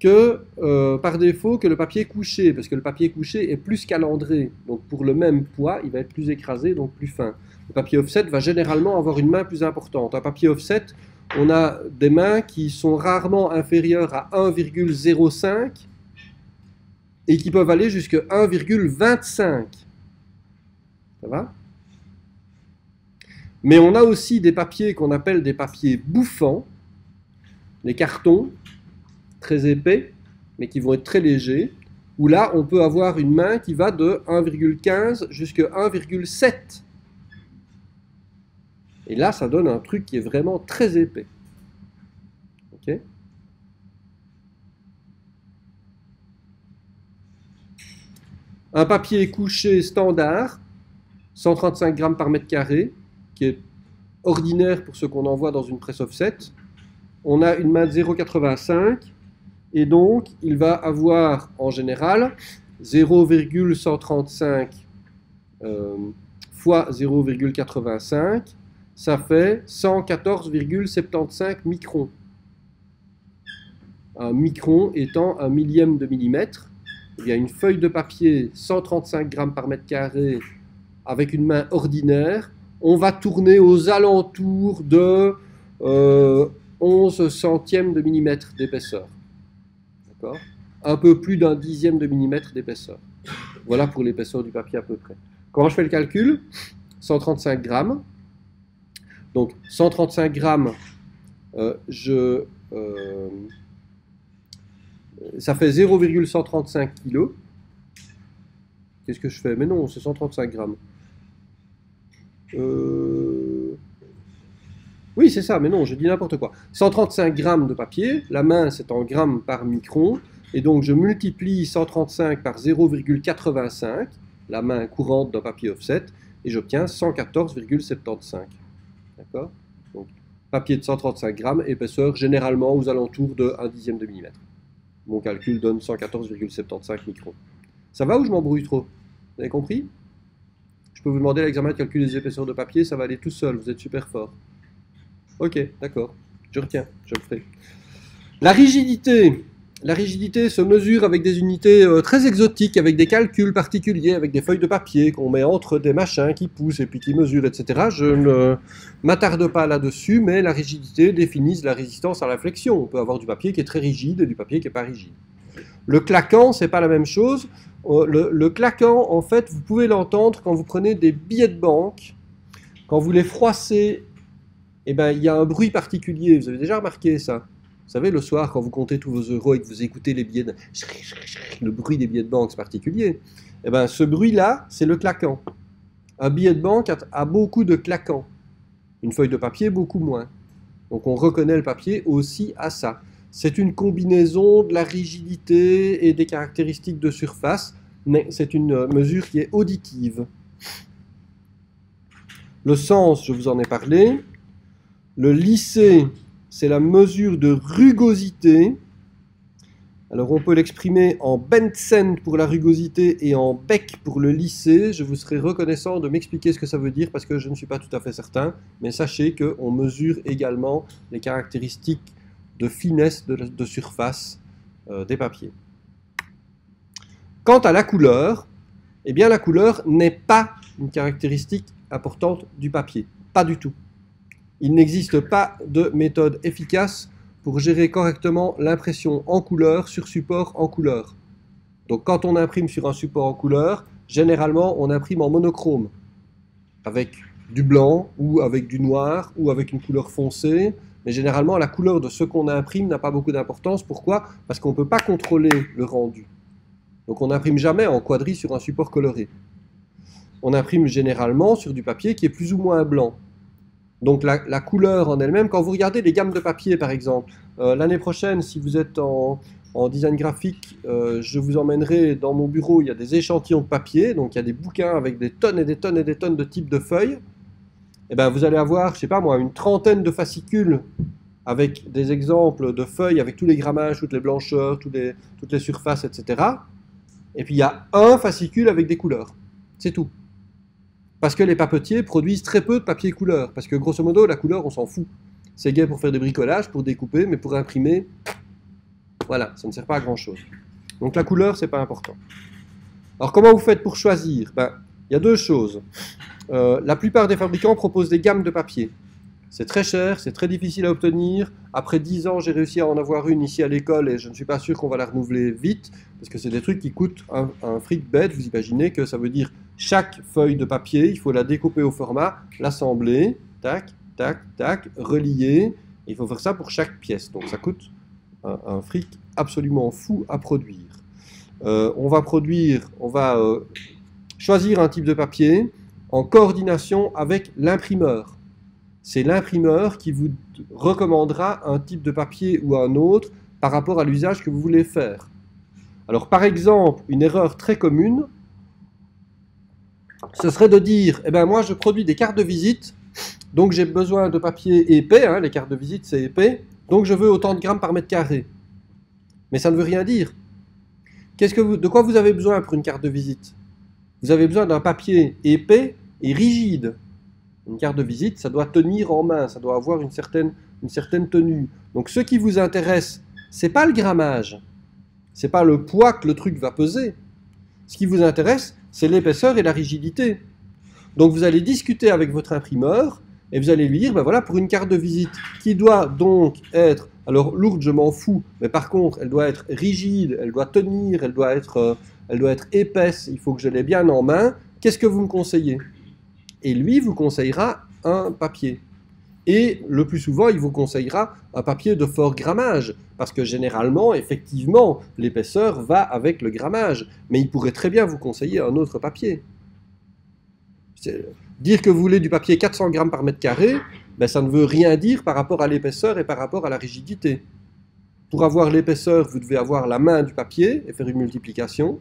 que euh, par défaut que le papier couché, parce que le papier couché est plus calandré. Donc pour le même poids, il va être plus écrasé, donc plus fin. Le papier offset va généralement avoir une main plus importante. Un papier offset, on a des mains qui sont rarement inférieures à 1,05 et qui peuvent aller jusqu'à 1,25. Ça va? Mais on a aussi des papiers qu'on appelle des papiers bouffants, les cartons, très épais, mais qui vont être très légers, où là, on peut avoir une main qui va de 1,15 jusqu'à 1,7. Et là, ça donne un truc qui est vraiment très épais. Un papier couché standard, 135 grammes par mètre carré, qui est ordinaire pour ce qu'on envoie dans une presse offset. On a une main de 0,85 et donc il va avoir en général 0,135 euh, fois 0,85, ça fait 114,75 microns. Un micron étant un millième de millimètre il y a une feuille de papier 135 grammes par mètre carré avec une main ordinaire, on va tourner aux alentours de 11 euh, centièmes de millimètre d'épaisseur. Un peu plus d'un dixième de millimètre d'épaisseur. Voilà pour l'épaisseur du papier à peu près. Comment je fais le calcul? 135 grammes. Donc 135 grammes, euh, je, euh, ça fait 0,135 kg. Qu'est-ce que je fais? Mais non, c'est 135 grammes. Euh, oui, c'est ça, mais non, je dis n'importe quoi. 135 grammes de papier, la main c'est en grammes par micron, et donc je multiplie 135 par 0,85, la main courante d'un papier offset, et j'obtiens 114,75. D'accord? Donc, papier de 135 grammes, épaisseur généralement aux alentours de 1 dixième de millimètre. Mon calcul donne 114,75 microns. Ça va ou je m'embrouille trop? Vous avez compris? Je peux vous demander l'examen de calcul des épaisseurs de papier, ça va aller tout seul, vous êtes super fort. Ok, d'accord, je retiens, je le ferai. La rigidité, la rigidité se mesure avec des unités euh, très exotiques, avec des calculs particuliers, avec des feuilles de papier qu'on met entre des machins qui poussent et puis qui mesurent, etc. Je ne m'attarde pas là-dessus, mais la rigidité définit la résistance à la flexion. On peut avoir du papier qui est très rigide et du papier qui n'est pas rigide. Le claquant, c'est pas la même chose. Euh, le, le claquant, en fait, vous pouvez l'entendre quand vous prenez des billets de banque, quand vous les froissez, eh ben, il y a un bruit particulier. Vous avez déjà remarqué ça? Vous savez, le soir, quand vous comptez tous vos euros et que vous écoutez les billets, de... le bruit des billets de banque, c'est particulier. Eh ben, ce bruit-là, c'est le claquant. Un billet de banque a, beaucoup de claquants. Une feuille de papier, beaucoup moins. Donc on reconnaît le papier aussi à ça. C'est une combinaison de la rigidité et des caractéristiques de surface, mais c'est une mesure qui est auditive. Le sens, je vous en ai parlé. Le lycée, c'est la mesure de rugosité. Alors on peut l'exprimer en Bentzen pour la rugosité et en Beck pour le lissé. Je vous serai reconnaissant de m'expliquer ce que ça veut dire parce que je ne suis pas tout à fait certain. Mais sachez qu'on mesure également les caractéristiques de finesse de, surface euh, des papiers. Quant à la couleur, eh bien la couleur n'est pas une caractéristique importante du papier. Pas du tout. Il n'existe pas de méthode efficace pour gérer correctement l'impression en couleur sur support en couleur. Donc quand on imprime sur un support en couleur, généralement on imprime en monochrome, avec du blanc ou avec du noir ou avec une couleur foncée. Mais généralement la couleur de ce qu'on imprime n'a pas beaucoup d'importance. Pourquoi? Parce qu'on ne peut pas contrôler le rendu. Donc on n'imprime jamais en quadri sur un support coloré. On imprime généralement sur du papier qui est plus ou moins blanc. Donc la, couleur en elle-même, quand vous regardez les gammes de papier par exemple, euh, l'année prochaine, si vous êtes en, design graphique, euh, je vous emmènerai dans mon bureau, il y a des échantillons de papier, donc il y a des bouquins avec des tonnes et des tonnes et des tonnes de types de feuilles. Et eh bien vous allez avoir, je sais pas moi, une trentaine de fascicules avec des exemples de feuilles, avec tous les grammages, toutes les blancheurs, toutes les surfaces, etc. Et puis il y a un fascicule avec des couleurs. C'est tout. Parce que les papetiers produisent très peu de papier couleur. Parce que grosso modo, la couleur, on s'en fout. C'est gai pour faire des bricolages, pour découper, mais pour imprimer, voilà, ça ne sert pas à grand chose. Donc la couleur, c'est pas important. Alors comment vous faites pour choisir? Ben, Il y a deux choses. Euh, la plupart des fabricants proposent des gammes de papier. C'est très cher, c'est très difficile à obtenir. Après 10 ans, j'ai réussi à en avoir une ici à l'école et je ne suis pas sûr qu'on va la renouveler vite parce que c'est des trucs qui coûtent un, fric bête. Vous imaginez que ça veut dire chaque feuille de papier, il faut la découper au format, l'assembler, tac, tac, tac, relier. Il faut faire ça pour chaque pièce. Donc ça coûte un, fric absolument fou à produire. Euh, on va produire, on va euh, choisir un type de papier en coordination avec l'imprimeur. C'est l'imprimeur qui vous recommandera un type de papier ou un autre par rapport à l'usage que vous voulez faire. Alors par exemple, une erreur très commune, ce serait de dire, eh ben moi je produis des cartes de visite, donc j'ai besoin de papier épais, hein, les cartes de visite c'est épais, donc je veux autant de grammes par mètre carré. Mais ça ne veut rien dire. Que de quoi vous avez besoin pour une carte de visite? Vous avez besoin d'un papier épais et rigide. Une carte de visite, ça doit tenir en main, ça doit avoir une certaine, tenue. Donc ce qui vous intéresse, c'est pas le grammage, c'est pas le poids que le truc va peser. Ce qui vous intéresse, c'est l'épaisseur et la rigidité. Donc vous allez discuter avec votre imprimeur et vous allez lui dire, ben voilà, pour une carte de visite qui doit donc être, alors lourde, je m'en fous, mais par contre, elle doit être rigide, elle doit tenir, elle doit être, euh, elle doit être épaisse, il faut que je l'ai bien en main, qu'est-ce que vous me conseillez? Et lui vous conseillera un papier. Et le plus souvent, il vous conseillera un papier de fort grammage, parce que généralement, effectivement, l'épaisseur va avec le grammage. Mais il pourrait très bien vous conseiller un autre papier. Dire que vous voulez du papier 400 grammes par mètre carré, ben, ça ne veut rien dire par rapport à l'épaisseur et par rapport à la rigidité. Pour avoir l'épaisseur, vous devez avoir la main du papier et faire une multiplication.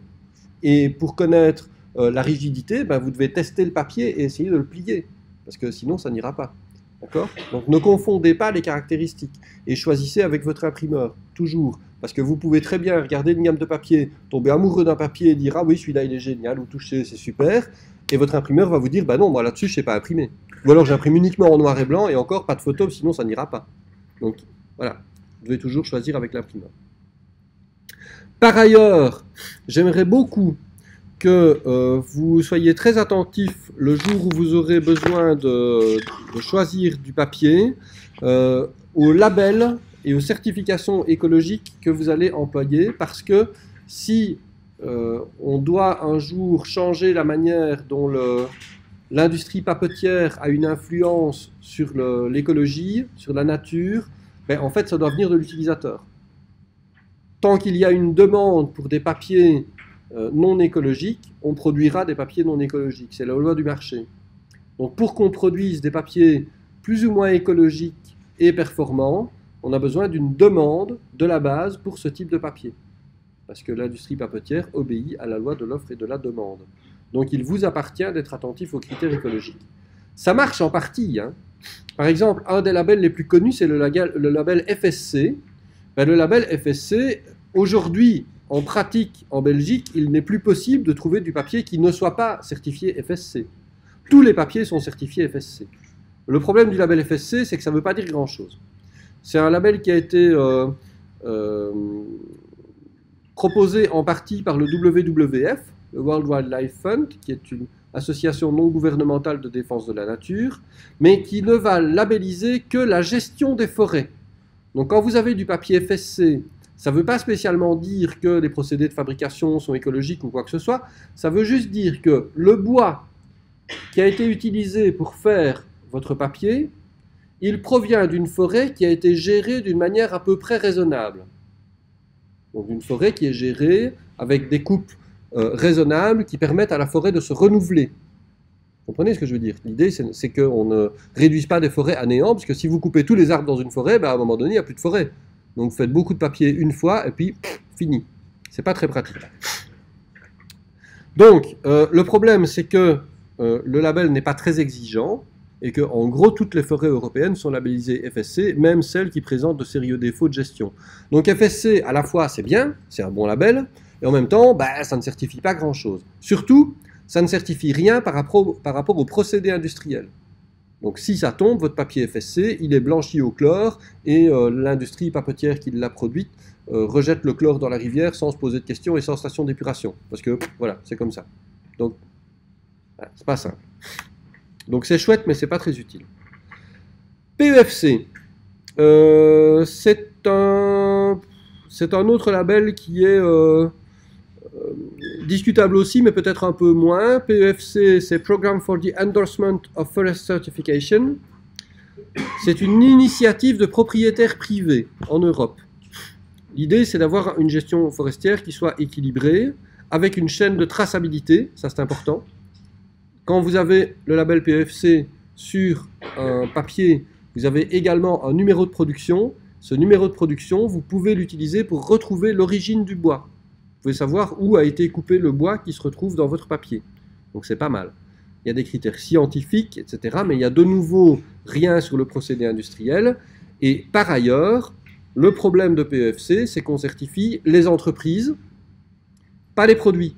Et pour connaître euh, la rigidité, ben, vous devez tester le papier et essayer de le plier, parce que sinon ça n'ira pas. D'accord? Donc ne confondez pas les caractéristiques et choisissez avec votre imprimeur, toujours. Parce que vous pouvez très bien regarder une gamme de papier, tomber amoureux d'un papier et dire Ah oui, celui-là il est génial, ou toucher, c'est super. Et votre imprimeur va vous dire Bah non, moi là-dessus je sais pas imprimer. Ou alors j'imprime uniquement en noir et blanc et encore pas de photo, sinon ça n'ira pas. Donc voilà, vous devez toujours choisir avec l'imprimeur. Par ailleurs, j'aimerais beaucoup que euh, vous soyez très attentif le jour où vous aurez besoin de, choisir du papier euh, aux labels et aux certifications écologiques que vous allez employer parce que si euh, on doit un jour changer la manière dont l'industrie papetière a une influence sur l'écologie, sur la nature, ben, en fait ça doit venir de l'utilisateur. Tant qu'il y a une demande pour des papiers non écologiques, on produira des papiers non écologiques. C'est la loi du marché. Donc pour qu'on produise des papiers plus ou moins écologiques et performants, on a besoin d'une demande de la base pour ce type de papier. Parce que l'industrie papetière obéit à la loi de l'offre et de la demande. Donc il vous appartient d'être attentif aux critères écologiques. Ça marche en partie. Hein. Par exemple, un des labels les plus connus, c'est le, label FSC. Ben, le label FSC, aujourd'hui, en pratique, en Belgique, il n'est plus possible de trouver du papier qui ne soit pas certifié FSC. Tous les papiers sont certifiés FSC. Le problème du label FSC, c'est que ça ne veut pas dire grand-chose. C'est un label qui a été euh, euh, proposé en partie par le WWF, le World Wildlife Fund, qui est une association non gouvernementale de défense de la nature, mais qui ne va labelliser que la gestion des forêts. Donc quand vous avez du papier FSC ça ne veut pas spécialement dire que les procédés de fabrication sont écologiques ou quoi que ce soit, ça veut juste dire que le bois qui a été utilisé pour faire votre papier, il provient d'une forêt qui a été gérée d'une manière à peu près raisonnable. Donc une forêt qui est gérée avec des coupes euh, raisonnables qui permettent à la forêt de se renouveler. Vous comprenez ce que je veux dire? L'idée, c'est qu'on ne réduise pas des forêts à néant, parce que si vous coupez tous les arbres dans une forêt, ben, à un moment donné, il n'y a plus de forêt. Donc faites beaucoup de papier une fois et puis fini. C'est pas très pratique. Donc euh, le problème c'est que euh, le label n'est pas très exigeant et que en gros toutes les forêts européennes sont labellisées FSC, même celles qui présentent de sérieux défauts de gestion. Donc FSC à la fois c'est bien, c'est un bon label, et en même temps bah, ça ne certifie pas grand chose. Surtout ça ne certifie rien par rapport, par rapport au procédé industriel. Donc si ça tombe, votre papier FSC, il est blanchi au chlore et euh, l'industrie papetière qui l'a produite euh, rejette le chlore dans la rivière sans se poser de questions et sans station d'épuration. Parce que voilà, c'est comme ça. Donc, c'est pas simple. Donc c'est chouette, mais c'est pas très utile. PEFC, euh, c'est un, c'est un autre label qui est discutable aussi, mais peut-être un peu moins. PEFC, c'est Program for the Endorsement of Forest Certification. C'est une initiative de propriétaires privés en Europe. L'idée, c'est d'avoir une gestion forestière qui soit équilibrée, avec une chaîne de traçabilité, ça c'est important. Quand vous avez le label PEFC sur un papier, vous avez également un numéro de production. Ce numéro de production, vous pouvez l'utiliser pour retrouver l'origine du bois. Pouvez savoir où a été coupé le bois qui se retrouve dans votre papier. Donc c'est pas mal. Il y a des critères scientifiques, etc. Mais il y a de nouveau rien sur le procédé industriel. Et par ailleurs, le problème de PEFC, c'est qu'on certifie les entreprises, pas les produits.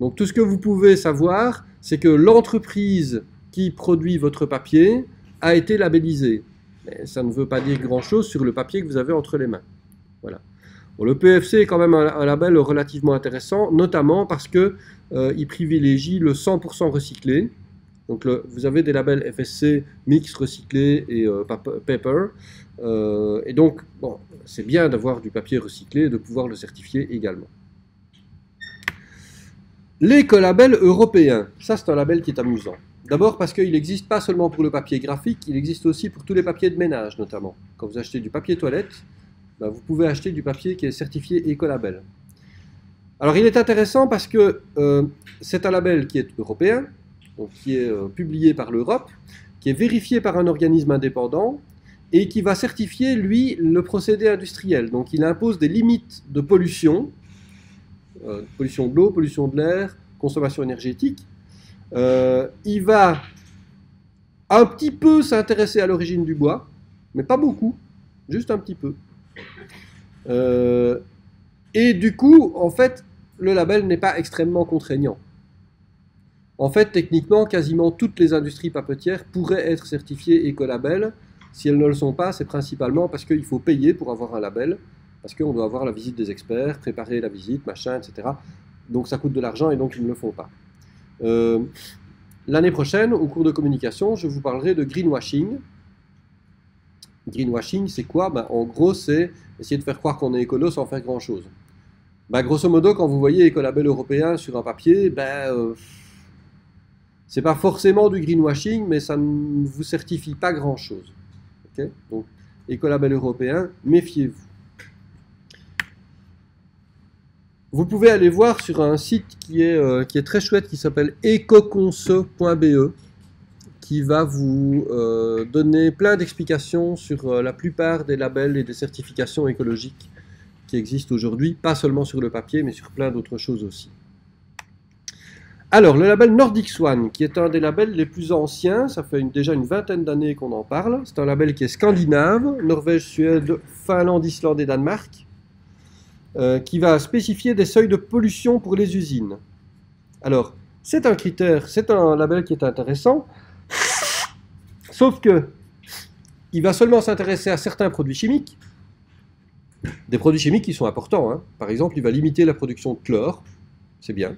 Donc tout ce que vous pouvez savoir, c'est que l'entreprise qui produit votre papier a été labellisée. Mais ça ne veut pas dire grand-chose sur le papier que vous avez entre les mains. Le PFC est quand même un, label relativement intéressant, notamment parce qu'il euh, privilégie le 100% recyclé. Donc vous avez des labels FSC, mix recyclé et euh, paper. Euh, et donc, c'est bien d'avoir du papier recyclé et de pouvoir le certifier également. L'écolabel européen, ça c'est un label qui est amusant. D'abord parce qu'il n'existe pas seulement pour le papier graphique, il existe aussi pour tous les papiers de ménage notamment. Quand vous achetez du papier toilette, ben, vous pouvez acheter du papier qui est certifié écolabel. Alors il est intéressant parce que euh, c'est un label qui est européen, donc qui est euh, publié par l'Europe, qui est vérifié par un organisme indépendant et qui va certifier, lui, le procédé industriel. Donc il impose des limites de pollution, euh, pollution de l'eau, pollution de l'air, consommation énergétique. il va un petit peu s'intéresser à l'origine du bois, mais pas beaucoup, juste un petit peu. Et du coup, en fait, le label n'est pas extrêmement contraignant. En fait, techniquement, quasiment toutes les industries papetières pourraient être certifiées écolabel. Si elles ne le sont pas, c'est principalement parce qu'il faut payer pour avoir un label, parce qu'on doit avoir la visite des experts, préparer la visite, machin, etc. Donc ça coûte de l'argent et donc ils ne le font pas. Euh, l'année prochaine, au cours de communication, je vous parlerai de greenwashing. Greenwashing, c'est quoi ben, En gros, c'est essayer de faire croire qu'on est écolo sans faire grand-chose. Bah, grosso modo, quand vous voyez écolabel européen sur un papier, ben, c'est pas forcément du greenwashing, mais ça ne vous certifie pas grand-chose. Donc, écolabel européen, méfiez-vous. Vous pouvez aller voir sur un site qui est, euh, très chouette, qui s'appelle ecoconso.be, qui va vous euh, donner plein d'explications sur la plupart des labels et des certifications écologiques qui existent aujourd'hui, pas seulement sur le papier, mais sur plein d'autres choses aussi. Alors, le label Nordic Swan, qui est un des labels les plus anciens, ça fait déjà une vingtaine d'années qu'on en parle. C'est un label qui est scandinave, Norvège, Suède, Finlande, Islande et Danemark, euh, qui va spécifier des seuils de pollution pour les usines. Alors, c'est un critère, c'est un label qui est intéressant, sauf que il va seulement s'intéresser à certains produits chimiques, des produits chimiques qui sont importants. Hein. Par exemple, il va limiter la production de chlore, c'est bien.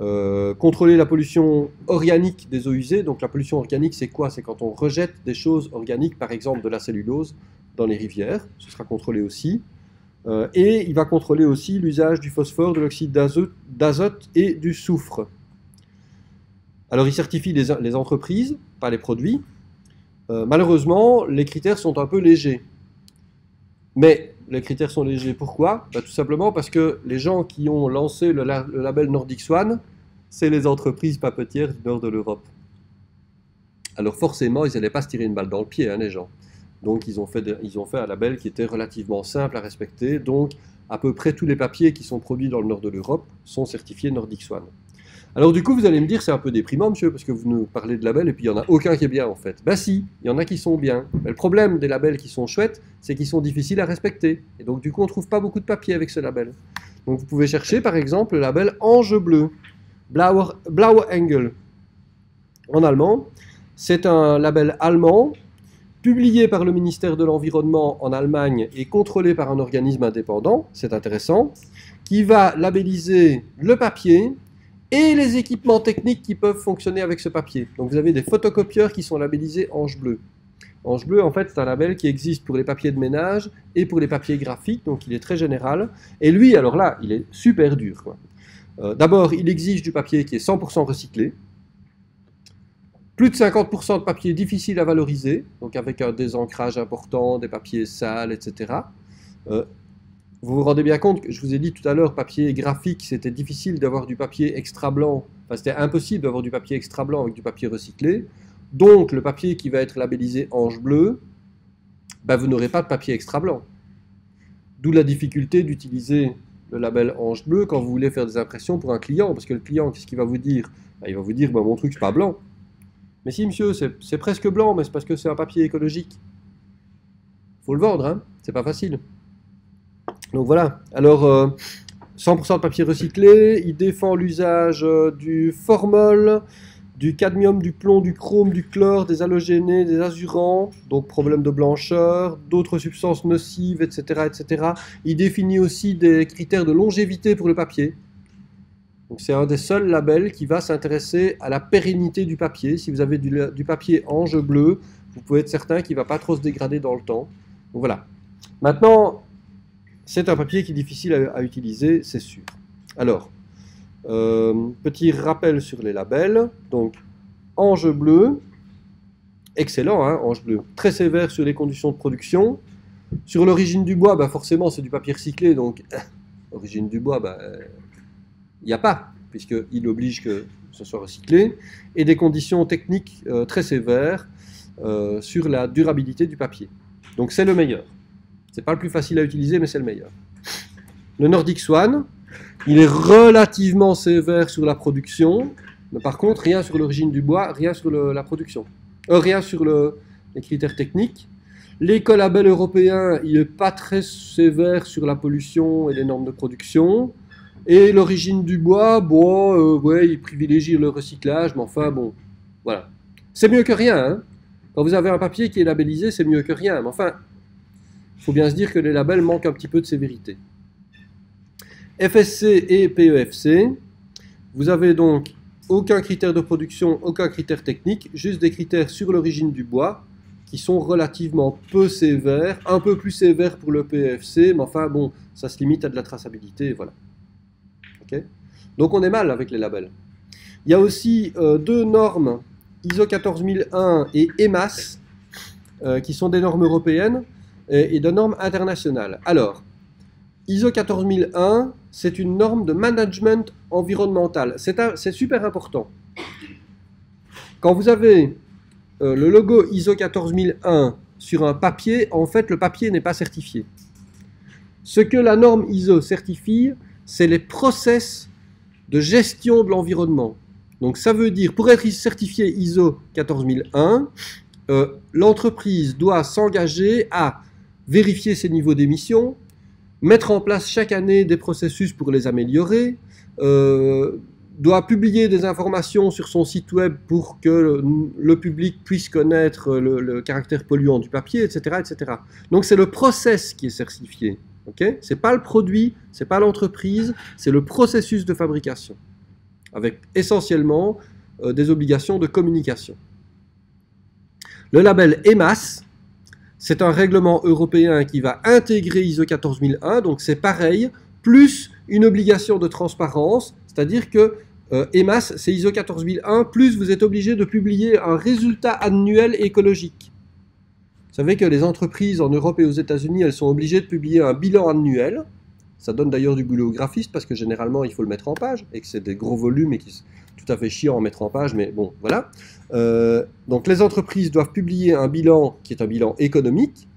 Euh, contrôler la pollution organique des eaux usées. Donc la pollution organique, c'est quoi? C'est quand on rejette des choses organiques, par exemple de la cellulose, dans les rivières. Ce sera contrôlé aussi. Euh, et il va contrôler aussi l'usage du phosphore, de l'oxyde d'azote et du soufre. Alors il certifie les, entreprises, pas les produits. Euh, malheureusement, les critères sont un peu légers. Mais les critères sont légers. Pourquoi? Bah, Tout simplement parce que les gens qui ont lancé le, label Nordic Swan, c'est les entreprises papetières du nord de l'Europe. Alors forcément, ils n'allaient pas se tirer une balle dans le pied, hein, les gens. Donc ils ont, fait ils ont fait un label qui était relativement simple à respecter. Donc à peu près tous les papiers qui sont produits dans le nord de l'Europe sont certifiés Nordic Swan. Alors du coup, vous allez me dire, c'est un peu déprimant, monsieur, parce que vous nous parlez de labels et puis il n'y en a aucun qui est bien en fait. Bah si, il y en a qui sont bien. Mais le problème des labels qui sont chouettes, c'est qu'ils sont difficiles à respecter. Et donc du coup, on ne trouve pas beaucoup de papier avec ce label. Donc vous pouvez chercher par exemple le label Ange bleu, Blauer, Blaue Engel, en allemand. C'est un label allemand publié par le ministère de l'Environnement en Allemagne et contrôlé par un organisme indépendant, c'est intéressant, qui va labelliser le papier, et les équipements techniques qui peuvent fonctionner avec ce papier. Donc vous avez des photocopieurs qui sont labellisés Ange Bleu. Ange Bleu, en fait, c'est un label qui existe pour les papiers de ménage et pour les papiers graphiques, donc il est très général. Et lui, alors là, il est super dur. Euh, d'abord, il exige du papier qui est 100% recyclé, plus de 50% de papier difficile à valoriser, donc avec un désancrage important, des papiers sales, etc. Vous vous rendez bien compte que je vous ai dit tout à l'heure, papier graphique, c'était difficile d'avoir du papier extra blanc. Enfin, c'était impossible d'avoir du papier extra blanc avec du papier recyclé. Donc, le papier qui va être labellisé ange bleu, ben, vous n'aurez pas de papier extra blanc. D'où la difficulté d'utiliser le label ange bleu quand vous voulez faire des impressions pour un client. Parce que le client, qu'est-ce qu'il va vous dire? Ben, Il va vous dire ben, mon truc, c'est pas blanc. Mais si, monsieur, c'est presque blanc, mais c'est parce que c'est un papier écologique. faut le vendre, hein c'est pas facile. Donc voilà. Alors, 100% euh, de papier recyclé. Il défend l'usage euh, du formol, du cadmium, du plomb, du chrome, du chlore, des halogénés, des azurants, donc problème de blancheur, d'autres substances nocives, etc., etc. Il définit aussi des critères de longévité pour le papier. Donc c'est un des seuls labels qui va s'intéresser à la pérennité du papier. Si vous avez du, du papier ange bleu, vous pouvez être certain qu'il ne va pas trop se dégrader dans le temps. Donc voilà. Maintenant, c'est un papier qui est difficile à, utiliser, c'est sûr. Alors, Euh, petit rappel sur les labels. Donc, Ange bleu, excellent, hein, Ange bleu. Très sévère sur les conditions de production. Sur l'origine du bois, bah forcément, c'est du papier recyclé, donc origine du bois, il bah, n'y a pas, puisqu'il oblige que ce soit recyclé. Et des conditions techniques euh, très sévères euh, sur la durabilité du papier. Donc c'est le meilleur. C'est pas le plus facile à utiliser, mais c'est le meilleur. Le Nordic Swan, il est relativement sévère sur la production, mais par contre, rien sur l'origine du bois, rien sur la production. Euh, rien sur les critères techniques. L'écolabel européen, il n'est pas très sévère sur la pollution et les normes de production. Et l'origine du bois, bon, euh, ouais, il privilégie le recyclage, mais enfin, bon, voilà. C'est mieux que rien. Hein. Quand vous avez un papier qui est labellisé, c'est mieux que rien. Mais enfin, il faut bien se dire que les labels manquent un petit peu de sévérité. FSC et PEFC, vous avez donc aucun critère de production, aucun critère technique, juste des critères sur l'origine du bois qui sont relativement peu sévères, un peu plus sévères pour le PEFC, mais enfin bon, ça se limite à de la traçabilité, voilà. Donc on est mal avec les labels. Il y a aussi euh, deux normes, ISO 14001 et EMAS, euh, qui sont des normes européennes et, et de normes internationales. Alors, ISO 14001, c'est une norme de management environnemental. C'est super important. Quand vous avez euh, le logo ISO 14001 sur un papier, en fait, le papier n'est pas certifié. Ce que la norme ISO certifie, c'est les process de gestion de l'environnement. Donc ça veut dire, pour être certifié ISO 14001, euh, l'entreprise doit s'engager à vérifier ses niveaux d'émissions, mettre en place chaque année des processus pour les améliorer, euh, doit publier des informations sur son site web pour que le, public puisse connaître le, caractère polluant du papier, etc. etc. Donc c'est le process qui est certifié. Okay c'est pas le produit, c'est pas l'entreprise, c'est le processus de fabrication, avec essentiellement euh, des obligations de communication. Le label EMAS, c'est un règlement européen qui va intégrer ISO 14001, donc c'est pareil, plus une obligation de transparence, c'est-à-dire que euh, EMAS, c'est ISO 14001, plus vous êtes obligé de publier un résultat annuel écologique. Vous savez que les entreprises en Europe et aux États-Unis, elles sont obligées de publier un bilan annuel. Ça donne d'ailleurs du boulot au graphiste parce que généralement il faut le mettre en page et que c'est des gros volumes et qui tout à fait chiant à mettre en page, mais bon, voilà. Euh, donc les entreprises doivent publier un bilan qui est un bilan économique.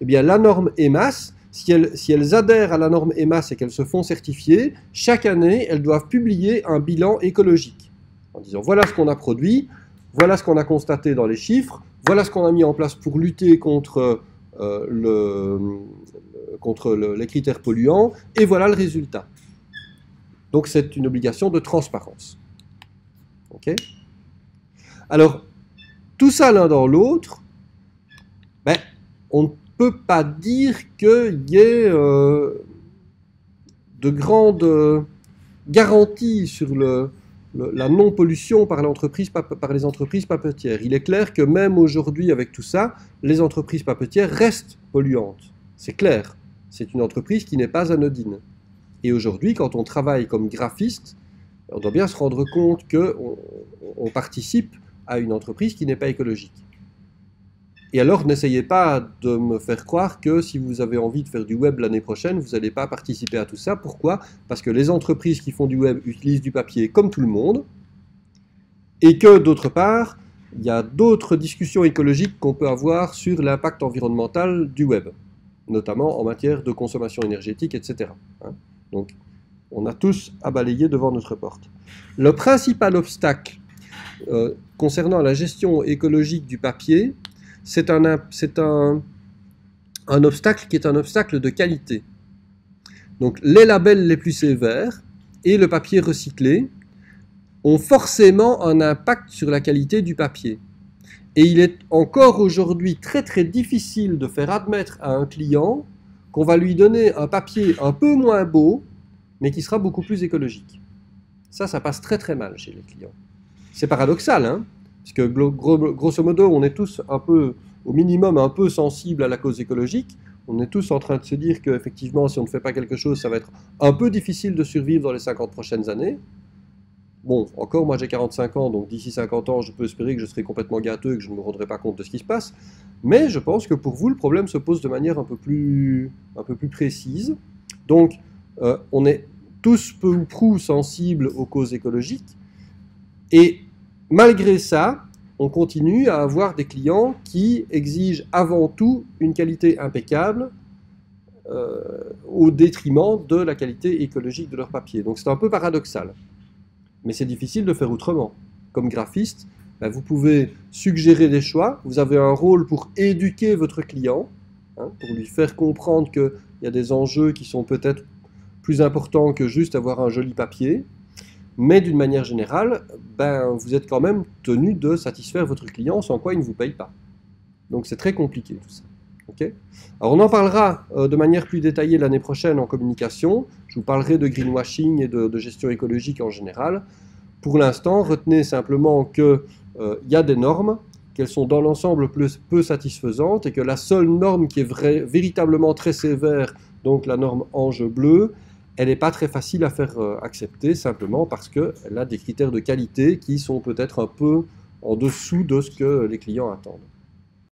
Eh bien, la norme EMAS, si elles, adhèrent à la norme EMAS et qu'elles se font certifier, chaque année, elles doivent publier un bilan écologique. En disant, voilà ce qu'on a produit, voilà ce qu'on a constaté dans les chiffres, voilà ce qu'on a mis en place pour lutter contre, euh, le, contre les critères polluants, et voilà le résultat. Donc c'est une obligation de transparence. Alors, tout ça l'un dans l'autre, ben, on peut pas dire qu'il y ait euh, de grandes garanties sur la non-pollution par les entreprises papetières. Il est clair que même aujourd'hui, avec tout ça, les entreprises papetières restent polluantes. C'est clair. C'est une entreprise qui n'est pas anodine. Et aujourd'hui, quand on travaille comme graphiste, on doit bien se rendre compte qu'on on participe à une entreprise qui n'est pas écologique. Et alors, n'essayez pas de me faire croire que si vous avez envie de faire du web l'année prochaine, vous n'allez pas participer à tout ça. Pourquoi? Parce que les entreprises qui font du web utilisent du papier comme tout le monde, et que d'autre part, il y a d'autres discussions écologiques qu'on peut avoir sur l'impact environnemental du web, notamment en matière de consommation énergétique, etc. Hein. Donc, on a tous à balayer devant notre porte. Le principal obstacle euh, concernant la gestion écologique du papier, c'est un, obstacle qui est un obstacle de qualité. Donc les labels les plus sévères et le papier recyclé ont forcément un impact sur la qualité du papier. Et il est encore aujourd'hui très très difficile de faire admettre à un client qu'on va lui donner un papier un peu moins beau, mais qui sera beaucoup plus écologique. Ça, ça passe très très mal chez les clients. C'est paradoxal, hein parce que grosso modo, on est tous un peu, au minimum, un peu sensibles à la cause écologique. On est tous en train de se dire qu'effectivement, si on ne fait pas quelque chose, ça va être un peu difficile de survivre dans les 50 prochaines années. Bon, encore, moi j'ai 45 ans, donc d'ici 50 ans, je peux espérer que je serai complètement gâteux et que je ne me rendrai pas compte de ce qui se passe. Mais je pense que pour vous, le problème se pose de manière un peu plus, un peu plus précise. Donc, euh, on est tous peu ou prou sensibles aux causes écologiques. Et malgré ça, on continue à avoir des clients qui exigent avant tout une qualité impeccable euh, au détriment de la qualité écologique de leur papier. Donc c'est un peu paradoxal mais c'est difficile de faire autrement. Comme graphiste, ben, vous pouvez suggérer des choix, vous avez un rôle pour éduquer votre client, hein, pour lui faire comprendre qu'il y a des enjeux qui sont peut-être plus importants que juste avoir un joli papier, mais d'une manière générale, ben, vous êtes quand même tenu de satisfaire votre client, sans quoi il ne vous paye pas. Donc c'est très compliqué tout ça. Alors on en parlera euh, de manière plus détaillée l'année prochaine en communication. Je vous parlerai de greenwashing et de, gestion écologique en général. Pour l'instant, retenez simplement qu'il euh, y a des normes, qu'elles sont dans l'ensemble peu satisfaisantes et que la seule norme qui est véritablement très sévère, donc la norme ange bleu, elle n'est pas très facile à faire euh, accepter simplement parce qu'elle a des critères de qualité qui sont peut-être un peu en dessous de ce que les clients attendent.